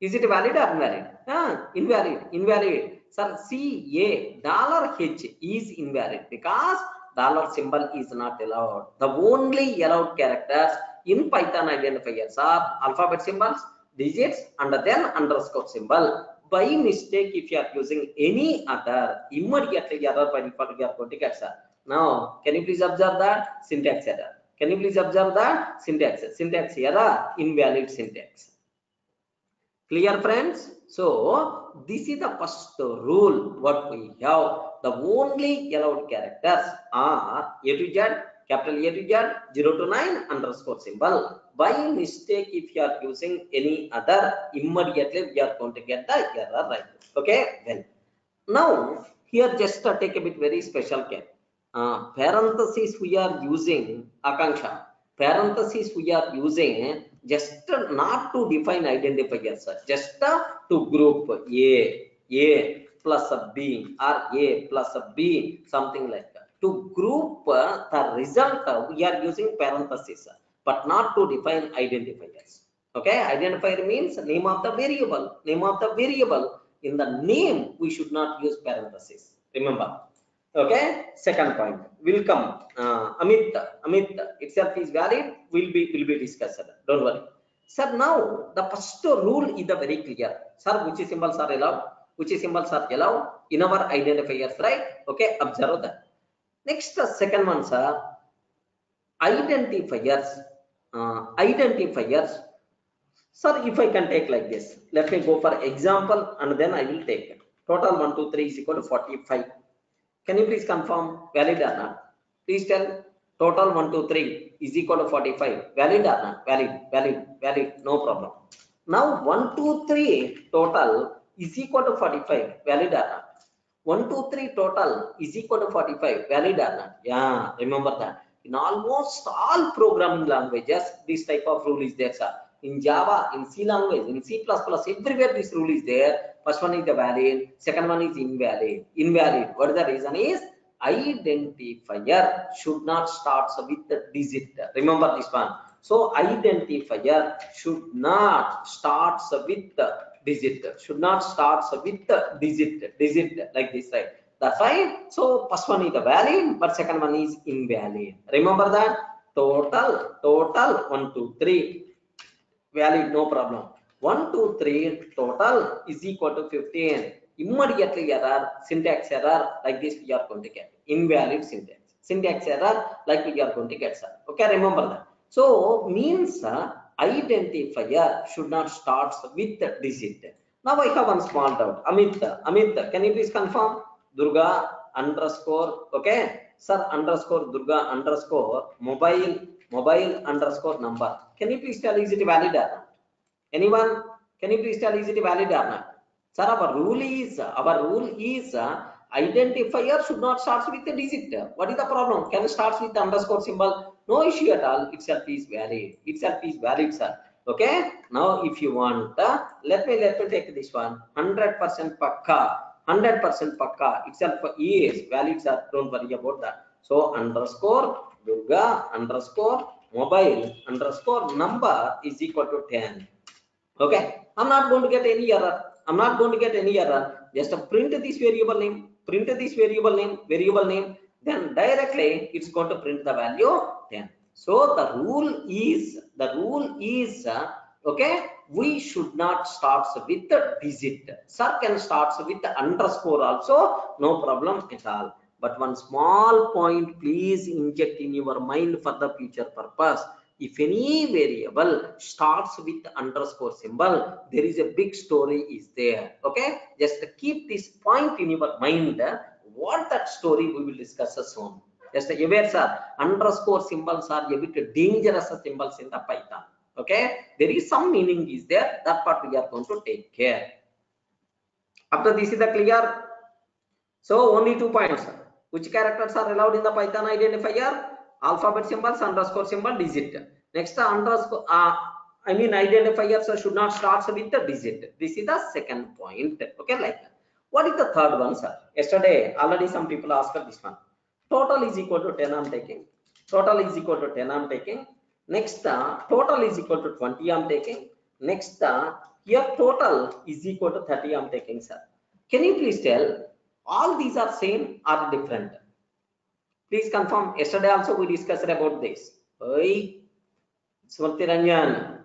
Is it valid or invalid? Ah, invalid, invalid. Sir, CA dollar H is invalid because dollar symbol is not allowed. The only allowed characters in Python identifiers are alphabet symbols, digits, and then underscore symbol. By mistake, if you are using any other, immediately error by default you are going to get sir. Now, can you please observe that syntax error? Can you please observe that syntax? Syntax error, invalid syntax. Clear friends? So this is the first rule what we have. The only allowed characters are A to Z, capital A to Z, 0 to 9 underscore symbol. By mistake, if you are using any other, immediately we are going to get the error right. Okay, well Now, here just take a bit very special care. Uh, parentheses we are using, Akanksha, parentheses we are using just not to define identifiers, sir. just uh, to group A, A plus a B or A plus a B, something like that. To group uh, the result, uh, we are using parentheses, but not to define identifiers. Okay, identifier means name of the variable, name of the variable. In the name, we should not use parentheses. Remember. Okay, second point will come. Uh, Amit, Amit itself is valid. Will be will be discussed. Don't worry. Sir, now the first rule is the very clear. Sir, which symbols are allowed? Which symbols are allowed in our identifiers, right? Okay, observe that. Next, the second one, sir. Identifiers. Uh, identifiers. Sir, if I can take like this, let me go for example, and then I will take. Total one, two, three is equal to 45. Can you please confirm valid or not? Please tell total 1, 2, 3 is equal to 45. Valid or not? Valid, valid, valid, no problem. Now 1, 2, 3 total is equal to 45. Valid or not? 1, 2, 3 total is equal to 45. Valid or not? Yeah, remember that. In almost all programming languages, this type of rule is there, sir. In Java, in C language, in C++, everywhere this rule is there. First one is the valid, second one is invalid. Invalid. What the reason is? Identifier should not start with the digit. Remember this one. So identifier should not start with the digit. Should not start with the digit. Digit like this, right? That's right. So first one is the valid, but second one is invalid. Remember that? Total, total, one, two, three. Valid, no problem. one two three total is equal to 15. Immediately error, syntax error, like this we are going to get. Invalid syntax. Syntax error, like we are going to get, sir. Okay, remember that. So, means uh, identifier should not start with the digit. Now I have one small doubt. Amit, Amit, can you please confirm? Durga underscore, okay? Sir underscore Durga underscore mobile, mobile underscore number. Can you please tell is it valid or not? Anyone? Can you please tell is it valid or not? Sir, our rule is, our rule is uh, identifier should not start with a digit. What is the problem? Can start with the underscore symbol? No issue at all. Itself is valid. Itself is valid, sir. Okay. Now, if you want, uh, let me let me take this one. Hundred percent pakka. Hundred percent pakka. Itself is valid, sir. Don't worry about that. So underscore Durga underscore mobile underscore number is equal to 10. Okay. I'm not going to get any error. I'm not going to get any error. Just print this variable name, print this variable name, variable name, then directly it's going to print the value 10. So the rule is, the rule is, okay, we should not start with the digit. Sir can start with the underscore also, no problem at all. but one small point please inject in your mind for the future purpose if any variable starts with underscore symbol there is a big story is there okay? Just keep this point in your mind what that story we will discuss soon just aware sir underscore symbols are a bit dangerous symbols in the python okay? There is some meaning is there that part we are going to take care. After this is the clear? So only two points. Which characters are allowed in the python identifier alphabet symbols underscore symbol digit. Next underscore uh, i mean identifiers should not start with the digit. This is the second point. Okay like that. What is the third one sir? Yesterday already some people asked this one. Total is equal to 10 i'm taking. Total is equal to 10 i'm taking. Next uh, total is equal to 20 i'm taking. Next uh, here total is equal to 30 i'm taking sir. Can you please tell? All these are same or different please confirm. Yesterday also we discussed about this. Oi, Smriti Ranjan.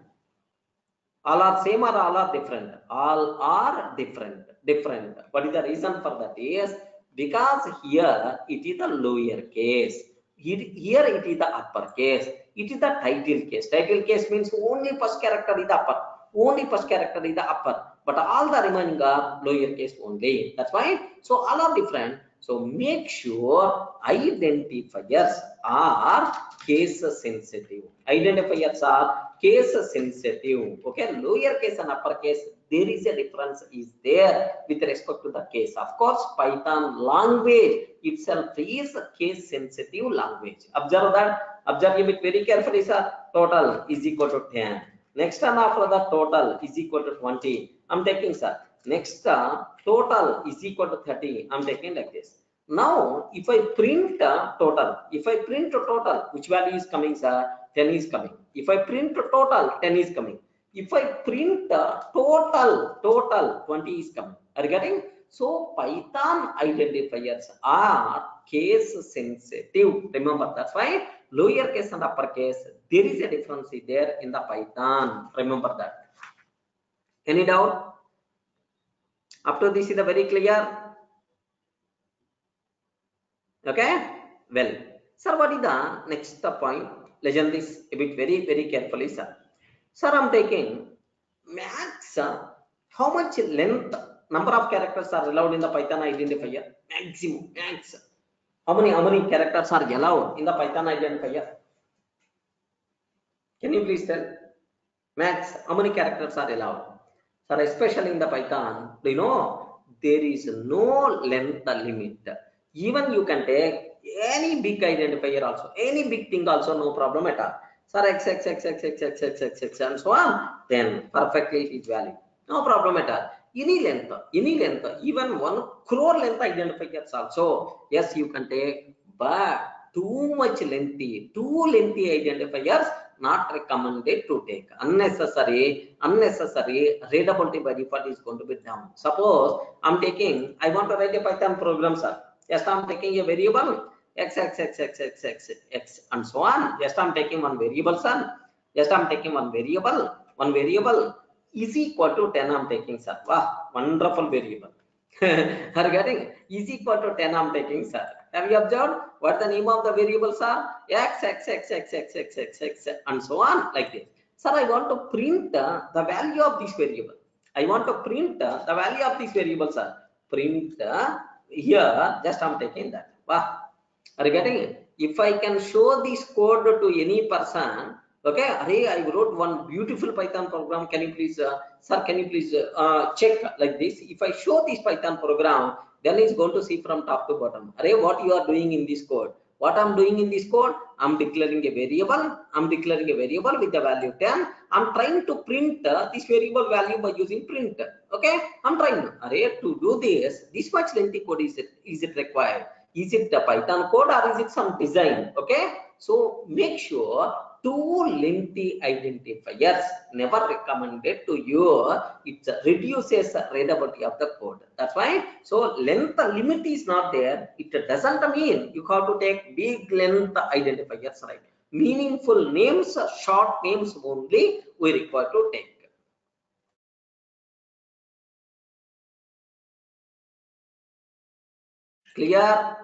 All are same or all are different? All are different different. What is the reason for that? Is because here it is the lower case. Here it is the upper case. It is the title case. Title case means only first character is the upper. Only first character is the upper. But all the remaining are lower case only. That's why so all are different so make sure identifiers are case sensitive identifiers are case sensitive okay lower case and upper case there is a difference is there with respect to the case of course python language itself is a case sensitive language observe that observe it very carefully sir total is equal to 10 next one after the total is equal to 20 i'm taking sir next uh, total is equal to 30 i'm taking like this. Now if i print uh, total if i print a total which value is coming sir? 10 is coming. If i print total 10 is coming. If i print uh, total total 20 is coming. Are you getting? So python identifiers are case sensitive. Remember that's why lower case and upper case there is a difference there in the python. Remember that. Any doubt up to this is the very clear. Okay? Well sir what is the next point? Listen this a bit very very carefully sir. Sir i'm taking max how much length number of characters are allowed in the python identifier? Maximum max. How many how many characters are allowed in the python identifier? Can you please tell? Max how many characters are allowed sir especially in the python you know there is no length limit. Even you can take any big identifier also any big thing also no problem at all. Sir x x x x x x x x x and so on then perfectly it is valid. No problem at all. Any length any length even one crore length identifiers also yes you can take but too much lengthy too lengthy identifiers not recommended to take unnecessary unnecessary readability by default is going to be down. Suppose i'm taking i want to write a python program sir. Yes i'm taking a variable x x x x x x x and so on. Just i'm taking one variable son just i'm taking one variable one variable is equal to 10 i'm taking sir. Wow wonderful variable. Are getting? Is equal to 10 i'm taking sir have you observed what the name of the variables are? X x x x x x x x and so on like this. Sir i want to print the value of this variable i want to print the value of this variable sir. Print here. Just i'm taking that. Wow. Are you getting it? If i can show this code to any person okay array i wrote one beautiful python program. Can you please uh, sir can you please uh, uh, check like this? If i show this python program then it's going to see from top to bottom. Array what you are doing in this code? What i'm doing in this code? I'm declaring a variable. I'm declaring a variable with the value 10 i'm trying to print uh, this variable value by using print. Okay? I'm trying array to do this this much lengthy code is it is it required? Is it the python code or is it some design? Okay? So make sure two lengthy identifiers never recommended to you. It reduces readability of the code. That's why so length limit is not there. It doesn't mean you have to take big length identifiers right? Meaningful names short names only we require to take. Clear?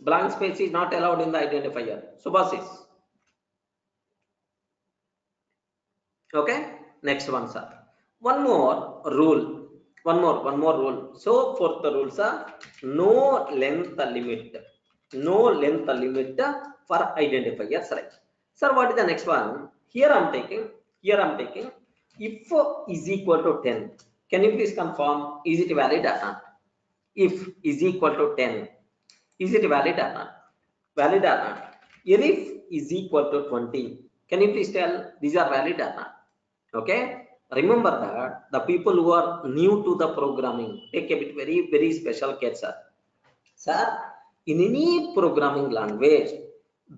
Blank space is not allowed in the identifier. Subhasis. Okay. Next one, sir. One more rule. One more, one more rule. So for the rules sir. No length limit. No length limit for identifiers, right? Sir, what is the next one? Here I'm taking, here I'm taking, if is equal to 10, can you please confirm, is it valid or not? If is equal to 10, is it valid or not? Valid or not? If is equal to 20, can you please tell these are valid or not? Okay. Remember that the people who are new to the programming take a bit very, very special care, sir. Sir, in any programming language,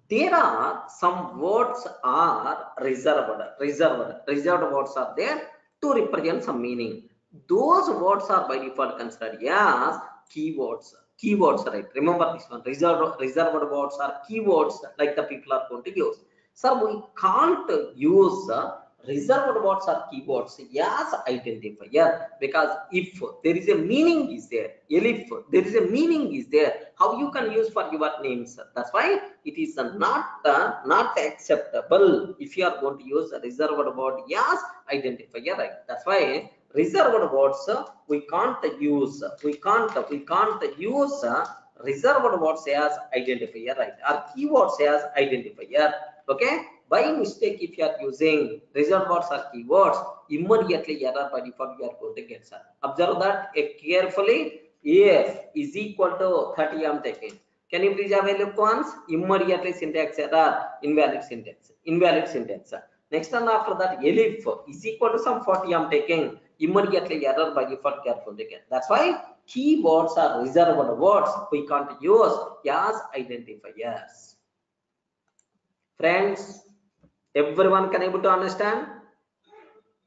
there are some words are reserved, reserved, reserved words are there to represent some meaning. Those words are by default considered as keywords. Keywords, right? Remember this one. Reserved, reserved words are keywords like the people are going to use. Sir, we can't use uh, reserved words are keywords as identifier because if there is a meaning is there, if there is a meaning is there, how you can use for your names? That's why it is not uh, not acceptable if you are going to use a reserved word as identifier. Right? That's why reserved words we can't use. We can't we can't use reserved words as identifier, right? Or keywords as identifier. Okay by mistake if you are using reserved words or keywords immediately error by default you are going to get sir observe that uh, carefully. If is equal to 30 i'm taking can you please have a look once? Immediately syntax error invalid syntax invalid syntax. Next one after that elif is equal to some 40 i'm taking immediately error by default are going that's why keywords are reserved words we can't use as identifiers. Friends everyone can able to understand?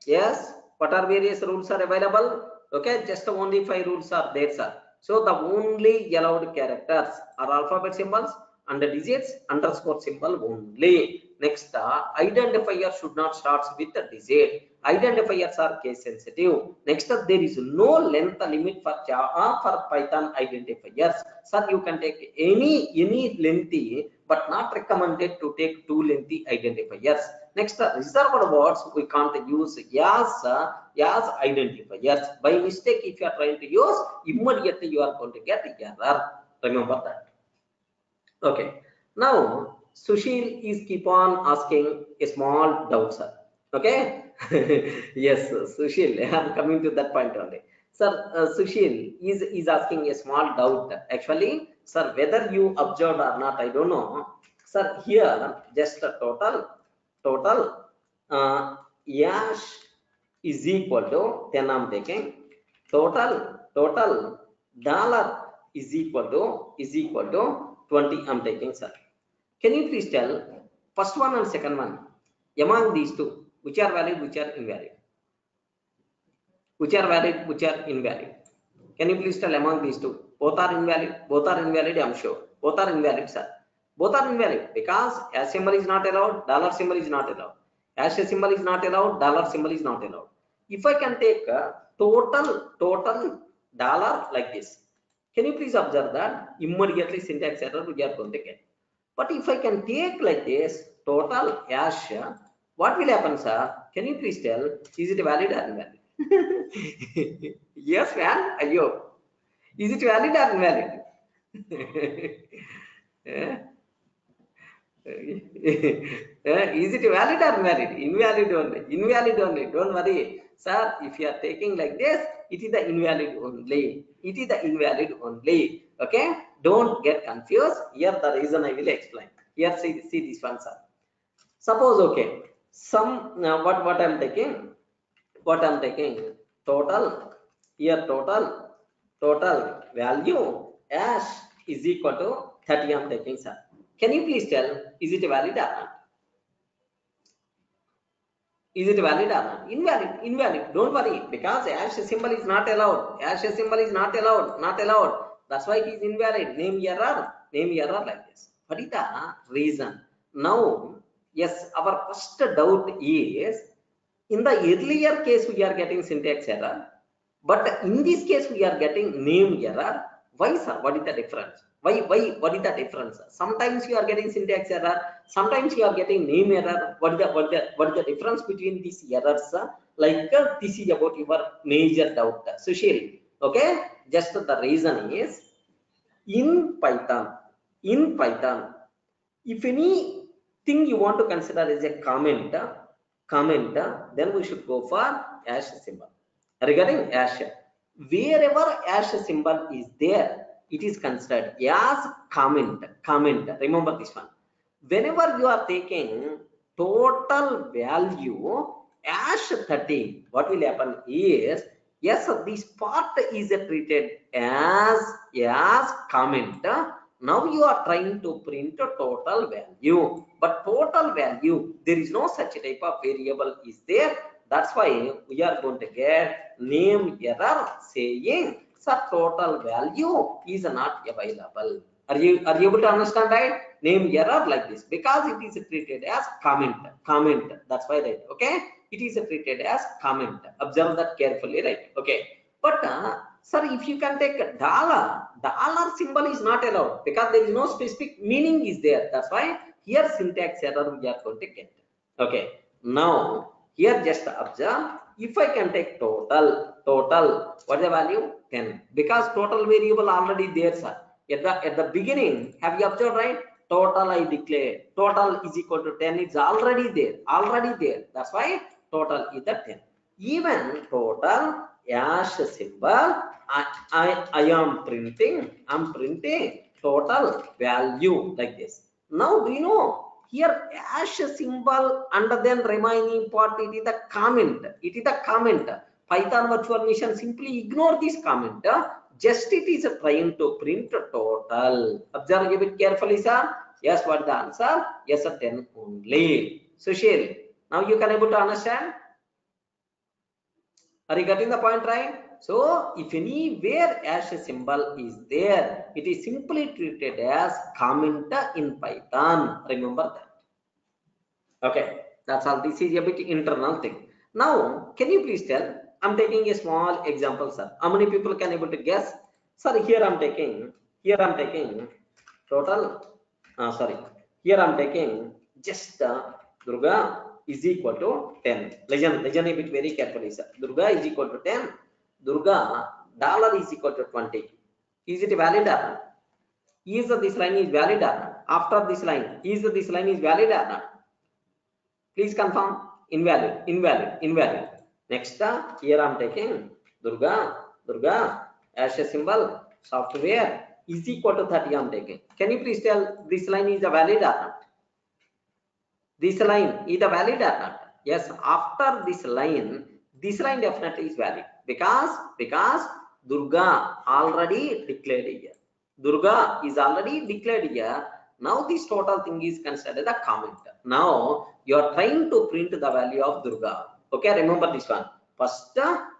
Yes. What are various rules are available? Okay just only five rules are there sir. So the only allowed characters are alphabet symbols and the digits underscore symbol only. Next the identifier should not starts with the digit. Identifiers are case sensitive. Next up there is no length limit for java for python identifiers. Sir you can take any any lengthy but not recommended to take two lengthy identifiers next uh, reserved words we can't use as uh, as identifiers. By mistake if you are trying to use immediately you are going to get error. Remember that. Okay. Now sushil is keep on asking a small doubt sir. Okay? Yes sushil i'm coming to that point only. Sir uh, sushil is is asking a small doubt actually sir whether you observed or not i don't know sir here just a total total uh, yash is equal to 10 i'm taking total total dollar is equal to is equal to 20 i'm taking sir can you please tell first one and second one among these two which are valid which are invalid which are valid which are invalid can you please tell among these two? Both are invalid. Both are invalid i'm sure. Both are invalid sir. Both are invalid because hash symbol is not allowed dollar symbol is not allowed. Hash symbol is not allowed dollar symbol is not allowed. If i can take a total total dollar like this can you please observe that? Immediately syntax error we are going to get but if i can take like this total hash what will happen sir? Can you please tell is it valid or invalid yes man ayo is it valid or invalid? Eh? Eh, is it valid or invalid? Invalid only. Invalid only. Don't worry. Sir if you are taking like this it is the invalid only. It is the invalid only. Okay? Don't get confused. Here the reason i will explain. Here see see this one sir. Suppose okay. Some now what what i'm taking what i'm taking total here total total value as is equal to 30 i'm taking sir can you please tell is it valid or not is it valid or not invalid invalid don't worry because hash symbol is not allowed hash symbol is not allowed not allowed that's why it is invalid name error name error like this what is the reason now yes our first doubt is in the earlier case we are getting syntax error. But in this case we are getting name error. Why sir? What is the difference? Why why what is the difference? Sometimes you are getting syntax error. Sometimes you are getting name error. What is the what the, what is the difference between these errors like uh, this is about your major doubt. So okay? Just the reason is in python in python if anything you want to consider as a comment comment then we should go for hash symbol. Regarding hash wherever hash symbol is there it is considered as comment comment. Remember this one. Whenever you are taking total value hash 13, what will happen is yes this part is treated as as comment. Now you are trying to print a total value but total value there is no such type of variable is there. That's why we are going to get name error saying sir total value is not available. Are you are you able to understand right? Name error like this because it is treated as comment comment. That's why right okay? It is treated as comment. Observe that carefully right okay? But uh, sir if you can take dollar dollar symbol is not allowed because there is no specific meaning is there. That's why here syntax error we are going to get. Okay. Now here just observe if i can take total total what is the value? 10 because total variable already there sir. At the at the beginning have you observed right? Total i declare. Total is equal to 10 it's already there already there. That's why total is the 10 even total hash symbol I, I i am printing i'm printing total value like this now do you know here hash symbol under then remaining part it is the comment. It is the comment. Python virtual machine simply ignore this comment. Just it is trying to print total. Observe a bit carefully sir. Yes what the answer? Yes 10 only. So share now you can able to understand? Are you getting the point right so if anywhere hash symbol is there it is simply treated as comment in python. Remember that. Okay that's all. This is a bit internal thing. Now can you please tell? I'm taking a small example sir. How many people can able to guess? Sir here i'm taking here i'm taking total uh, sorry. Here i'm taking just uh, durga is equal to 10 legend legend a bit very carefully sir. Durga is equal to 10 durga dollar is equal to 20 is it valid or not is this line is valid or not after this line is this line is valid or not please confirm invalid invalid invalid next uh, here i'm taking durga durga as a symbol software is equal to 30 i'm taking can you please tell this line is a valid or not this line is a valid or not yes after this line this line definitely is valid because because durga already declared here. Durga is already declared here. Now this total thing is considered a comment. Now you are trying to print the value of durga. Okay remember this one. First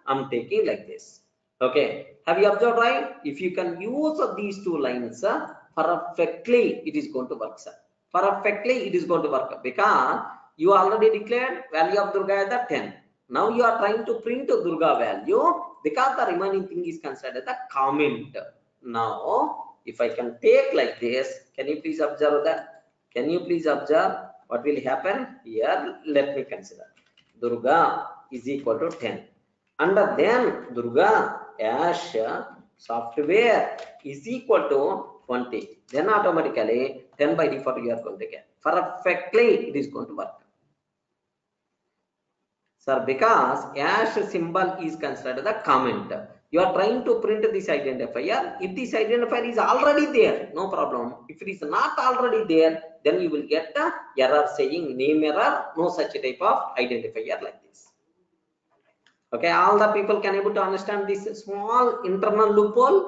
i'm taking like this. Okay have you observed right? If you can use these two lines uh, perfectly it is going to work sir. Perfectly it is going to work. Because you already declared value of durga as the 10 now you are trying to print durga value. Because the remaining thing is considered the comment. Now if i can take like this can you please observe that? Can you please observe what will happen? Here let me consider. Durga is equal to 10 and then durga hash software is equal to 20 then automatically 10 by default you are going to get. Perfectly it is going to work sir because hash symbol is considered the comment. You are trying to print this identifier. If this identifier is already there no problem. If it is not already there then you will get the error saying name error no such type of identifier like this. Okay all the people can able to understand this small internal loophole?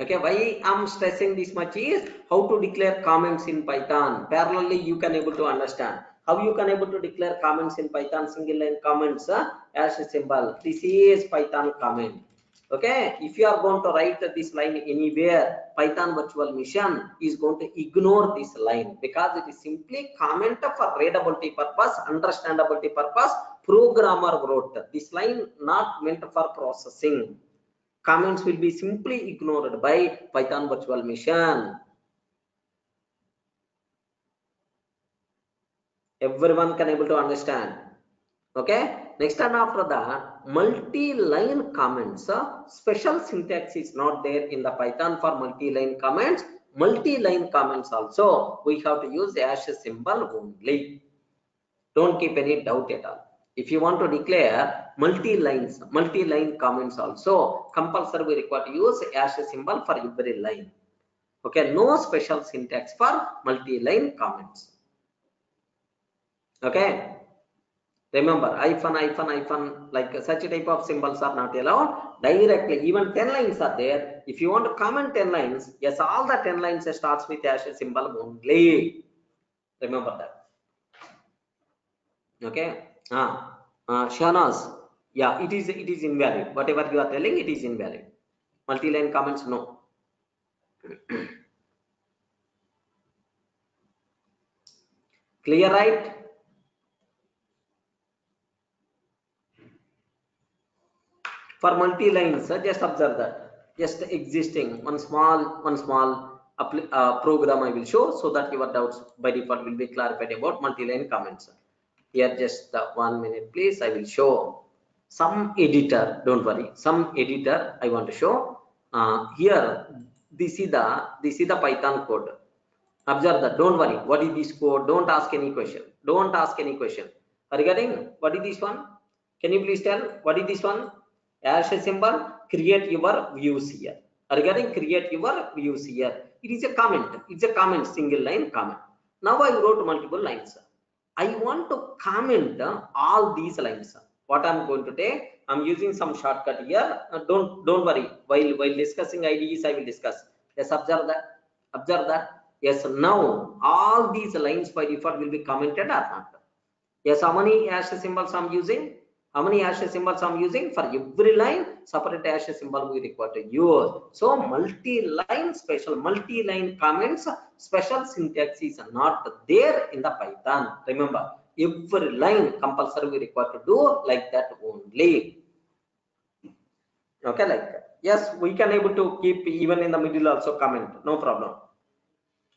Okay why i'm stressing this much is how to declare comments in python. Parallelly you can able to understand how you can able to declare comments in python single line comments uh, as a symbol? This is python comment. Okay? If you are going to write this line anywhere python virtual machine is going to ignore this line because it is simply comment for readability purpose understandability purpose programmer wrote. This line not meant for processing. Comments will be simply ignored by python virtual machine everyone can able to understand. Okay? Next and after that multi-line comments. Uh, special syntax is not there in the python for multi-line comments. Multi-line comments also we have to use the hash symbol only. Don't keep any doubt at all. If you want to declare multi-lines multi-line comments also compulsory we require to use hash symbol for every line. Okay? No special syntax for multi-line comments okay? Remember hyphen hyphen hyphen like such a type of symbols are not allowed. Directly even 10 lines are there. If you want to comment 10 lines yes all the 10 lines starts with hash symbol only. Remember that. Okay? Ah uh, shanas yeah it is it is invalid. Whatever you are telling it is invalid. Multi-line comments no. Clear right for multi-lines uh, just observe that. Just existing one small one small uh, program i will show so that your doubts by default will be clarified about multi-line comments here just one minute please. I will show some editor. Don't worry. Some editor i want to show. Uh, here this is the this is the python code. Observe that. Don't worry. What is this code? Don't ask any question. Don't ask any question. Regarding what is this one? Can you please tell what is this one hash symbol create your views here. Regarding create your views here it is a comment. It's a comment single line comment. Now i wrote multiple lines i want to comment all these lines what i'm going to take i'm using some shortcut here. Uh, don't don't worry. While while discussing ides i will discuss. Yes observe that. Observe that. Yes now all these lines by default will be commented or not? Yes how many hash symbols i'm using how many hash symbols i'm using? For every line separate hash symbol we require to use so multi-line special multi-line comments special syntax is not there in the python. Remember every line compulsory we require to do like that only. Okay like that. yes we can able to keep even in the middle also comment. No problem.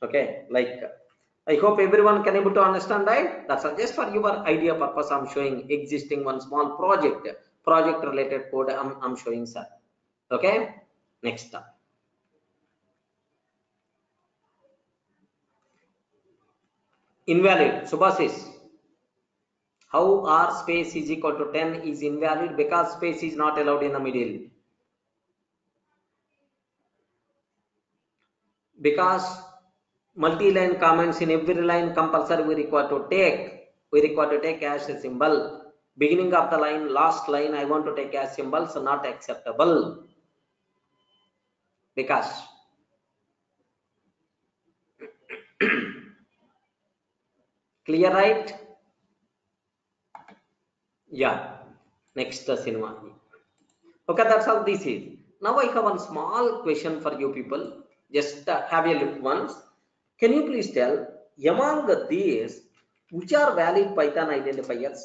Okay like I hope everyone can able to understand right. That's just for your idea purpose. I'm showing existing one small project, project related code. I'm, I'm showing sir. Okay. Next up. Invalid. Subhasis. How r space is equal to 10 is invalid because space is not allowed in the middle. Because multi-line comments in every line compulsory we require to take we require to take as a symbol. Beginning of the line last line i want to take hash symbols not acceptable. Because clear right? Yeah. Next uh, cinema. Okay that's all this is. Now i have one small question for you people. Just uh, have a look once can you please tell among these which are valid python identifiers?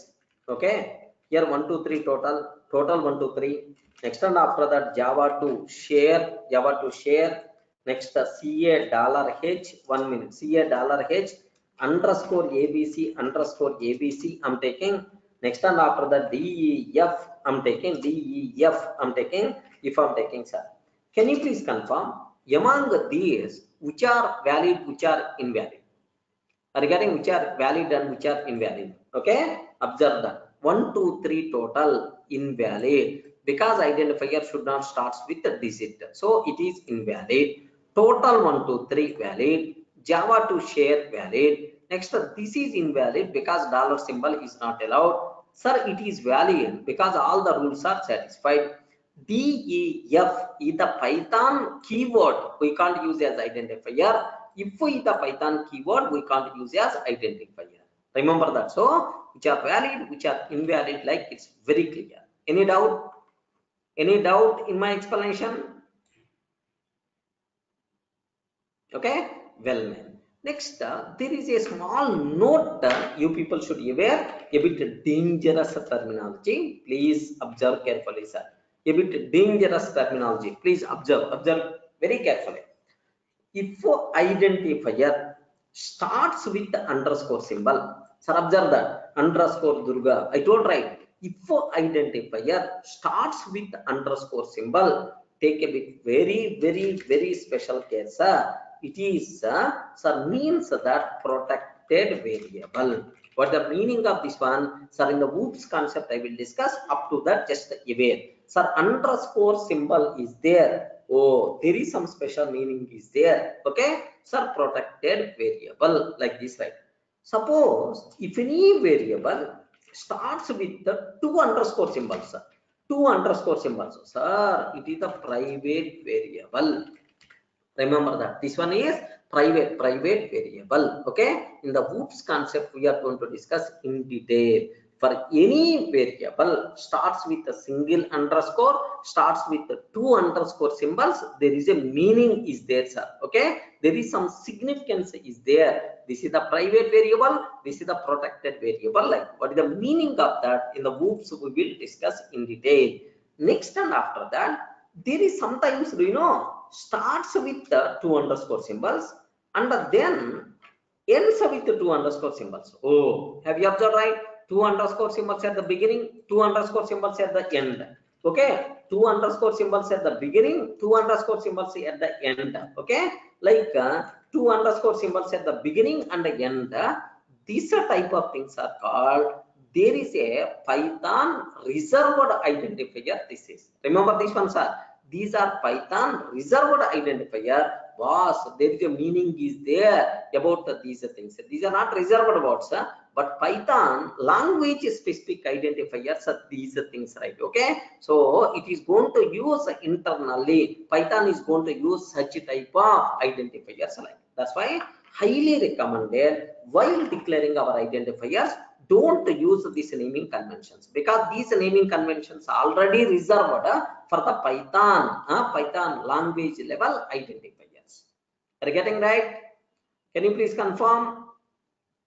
Okay here one two three total total one two three. Next and after that java to share java to share. Next uh, ca dollar h one minute. Ca dollar h underscore abc underscore abc i'm taking. Next and after that def i'm taking. Def i'm taking if i'm taking sir. Can you please confirm among these which are valid which are invalid. Regarding which are valid and which are invalid. Okay? Observe that. One two three total invalid. Because identifier should not starts with a digit. So it is invalid. Total one two three valid. Java to share valid. Next this is invalid because dollar symbol is not allowed. Sir it is valid because all the rules are satisfied def is the python keyword we can't use as identifier. If we the python keyword we can't use as identifier. Remember that. So which are valid which are invalid like it's very clear. Any doubt? Any doubt in my explanation? Okay? Well man next uh, there is a small note uh, you people should aware a bit dangerous terminology. Please observe carefully sir bit dangerous terminology. Please observe, observe very carefully. If identifier starts with the underscore symbol, sir, observe that underscore Durga. I told right. If identifier starts with underscore symbol, take a bit very, very, very special care, sir. It is, uh, sir, means that protected variable. What the meaning of this one? Sir, in the OOPS concept, I will discuss up to that just aware. Sir, underscore symbol is there. Oh, there is some special meaning is there. Okay. Sir, protected variable like this, right? Suppose if any variable starts with the two underscore symbols, sir. two underscore symbols, sir, it is a private variable. Remember that this one is private private variable. Okay. In the OOPS concept, we are going to discuss in detail for any variable starts with a single underscore starts with two underscore symbols there is a meaning is there sir. Okay? There is some significance is there. This is the private variable this is the protected variable. Like what is the meaning of that? In the OOPS we will discuss in detail. Next and after that there is sometimes you know starts with the two underscore symbols and then ends with the two underscore symbols. Oh have you observed right two underscore symbols at the beginning, two underscore symbols at the end. Okay, two underscore symbols at the beginning, two underscore symbols at the end. Okay, like uh, two underscore symbols at the beginning and the end. These type of things are called. There is a Python reserved identifier. This is remember this one, sir. These are Python reserved identifier. Was there is a meaning is there about these things. These are not reserved words. But python language specific identifiers are these things right? Okay? So it is going to use internally. Python is going to use such type of identifiers like that's why highly recommended while declaring our identifiers don't use these naming conventions. Because these naming conventions are already reserved for the python uh, python language level identifiers are you getting right? Can you please confirm?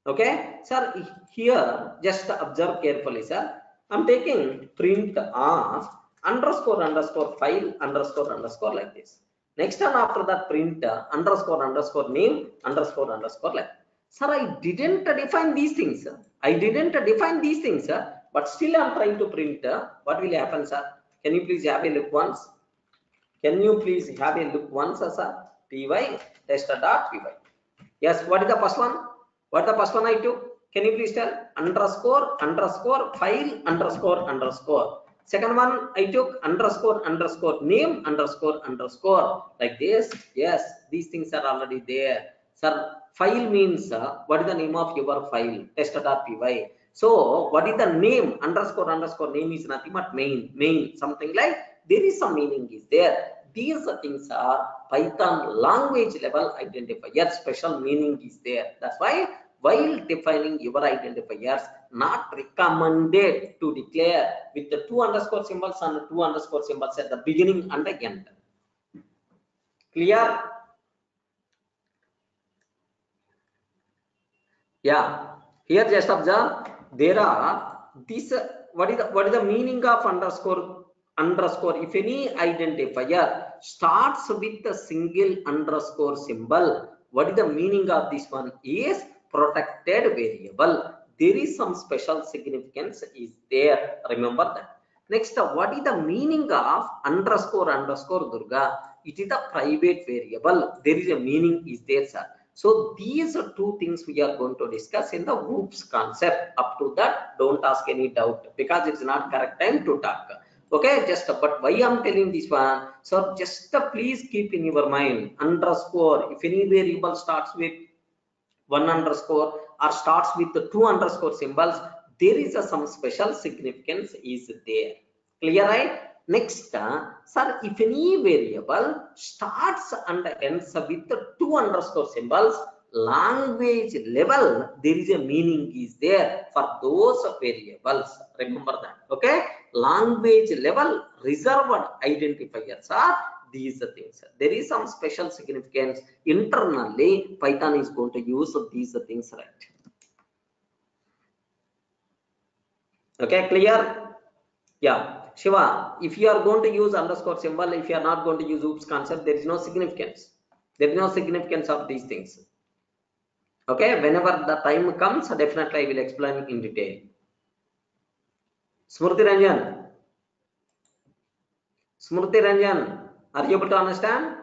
Okay. Sir here just observe carefully sir. I'm taking print of underscore underscore file underscore underscore like this. Next time after that print underscore underscore name underscore underscore like sir i didn't define these things i didn't define these things sir, but still i'm trying to print uh, what will happen sir? Can you please have a look once? Can you please have a look once sir py test dot py yes what is the first one what the first one I took? Can you please tell? Underscore, underscore, file, underscore, underscore. Second one I took underscore, underscore, name, underscore, underscore. Like this. Yes, these things are already there. Sir, file means uh, what is the name of your file? Test.py. So what is the name? Underscore, underscore, name is nothing but main, main, something like there is some meaning is there these things are Python language level identifier. Special meaning is there. That's why while defining your identifiers, not recommended to declare with the two underscore symbols and two underscore symbols at the beginning and the end. Clear? Yeah. Here just observe there are this. What is the what is the meaning of underscore underscore. If any identifier starts with a single underscore symbol what is the meaning of this one? Is protected variable. There is some special significance is there. Remember that. Next what is the meaning of underscore underscore durga? It is a private variable. There is a meaning is there sir. So these are two things we are going to discuss in the OOPS concept. Up to that don't ask any doubt because it's not correct time to talk okay just but why i'm telling this one? So just uh, please keep in your mind underscore if any variable starts with one underscore or starts with the two underscore symbols there is a, some special significance is there. Clear right? Next uh, sir if any variable starts and ends with the two underscore symbols language level there is a meaning is there for those variables. Remember that okay? Language level reserved identifiers are these things. There is some special significance internally python is going to use these things right? Okay clear? Yeah. Shiva, if you are going to use underscore symbol, if you are not going to use oops concept, there is no significance. There is no significance of these things. Okay, whenever the time comes, definitely I will explain in detail. Smriti Ranjan. Smriti Ranjan, are you able to understand?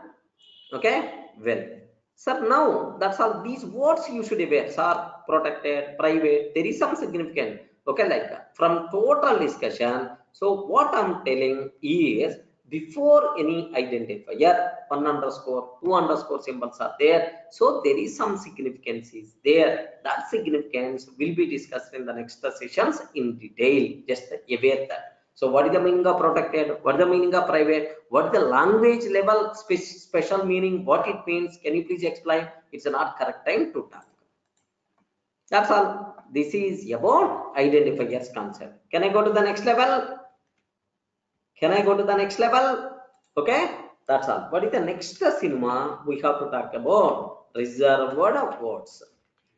Okay, well. Sir, now that's all these words you should aware. Sir, protected, private, there is some significance. Okay, like from total discussion. So what I'm telling is before any identifier, one underscore, two underscore symbols are there. So there is some significance is there. That significance will be discussed in the next sessions in detail. Just aware that. So what is the meaning of protected? What is the meaning of private? What is the language level spe special meaning? What it means? Can you please explain? It's not correct time to talk. That's all. This is about identifiers concept. Can I go to the next level? Can I go to the next level? Okay, that's all. What is the next cinema we have to talk about? Reserved words.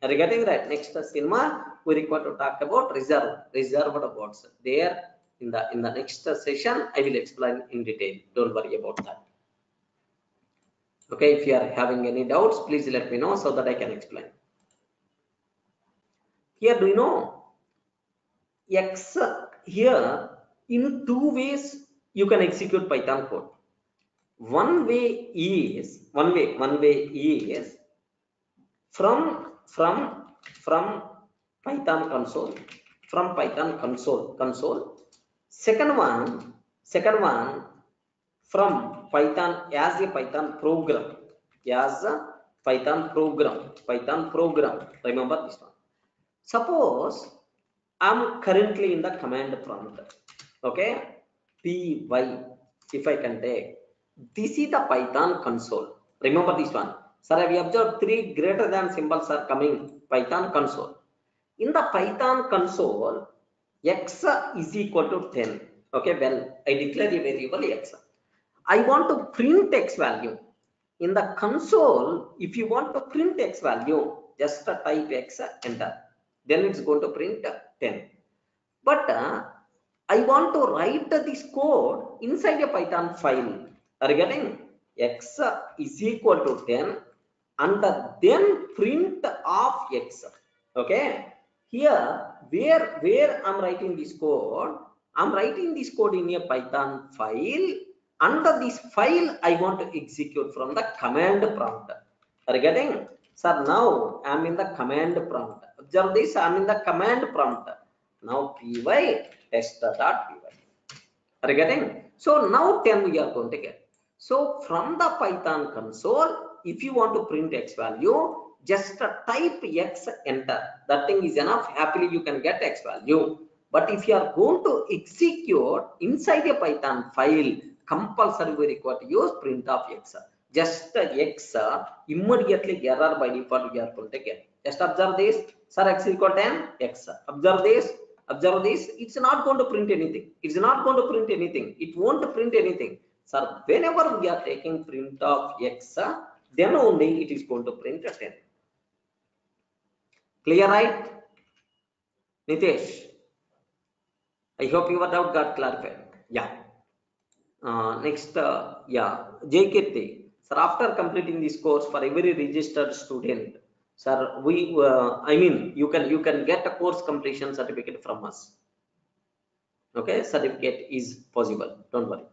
Are you getting right? Next cinema we require to talk about reserve reserved words. There in the in the next session I will explain in detail. Don't worry about that. Okay, if you are having any doubts, please let me know so that I can explain. Here, do you know X here in two ways you can execute Python code. One way is one way one way is from from from Python console from Python console console. Second one second one from Python as a Python program as a Python program Python program. Remember this one. Suppose I'm currently in the command prompt. Okay, py if I can take this is the Python console. Remember this one. Sir, we observed three greater than symbols are coming Python console. In the Python console, x is equal to 10. Okay, well, I declare a variable x. I want to print x value. In the console, if you want to print x value, just type x, enter. Then it's going to print 10. But uh, I want to write this code inside a Python file. Getting? X is equal to 10 and then print of X. Okay. Here, where, where I'm writing this code, I'm writing this code in a Python file. Under this file, I want to execute from the command prompt. Getting? So now I'm in the command prompt. Observe this, I'm in the command prompt. Now py test.py. Are you getting? So now 10 we are going to get. So from the Python console, if you want to print x value, just uh, type x enter. That thing is enough. Happily you can get x value. But if you are going to execute inside a Python file, compulsory we require to use print of x. Just uh, x uh, immediately error by default we are going to get. Just observe this. Sir, x equal 10 x. Observe this observe this. It's not going to print anything. It's not going to print anything. It won't print anything. Sir whenever we are taking print of x then only it is going to print a 10 clear right? Nitesh i hope your doubt got clarified. Yeah. Uh, next uh, yeah jkt sir after completing this course for every registered student sir we uh, i mean you can you can get a course completion certificate from us. Okay? Certificate is possible. Don't worry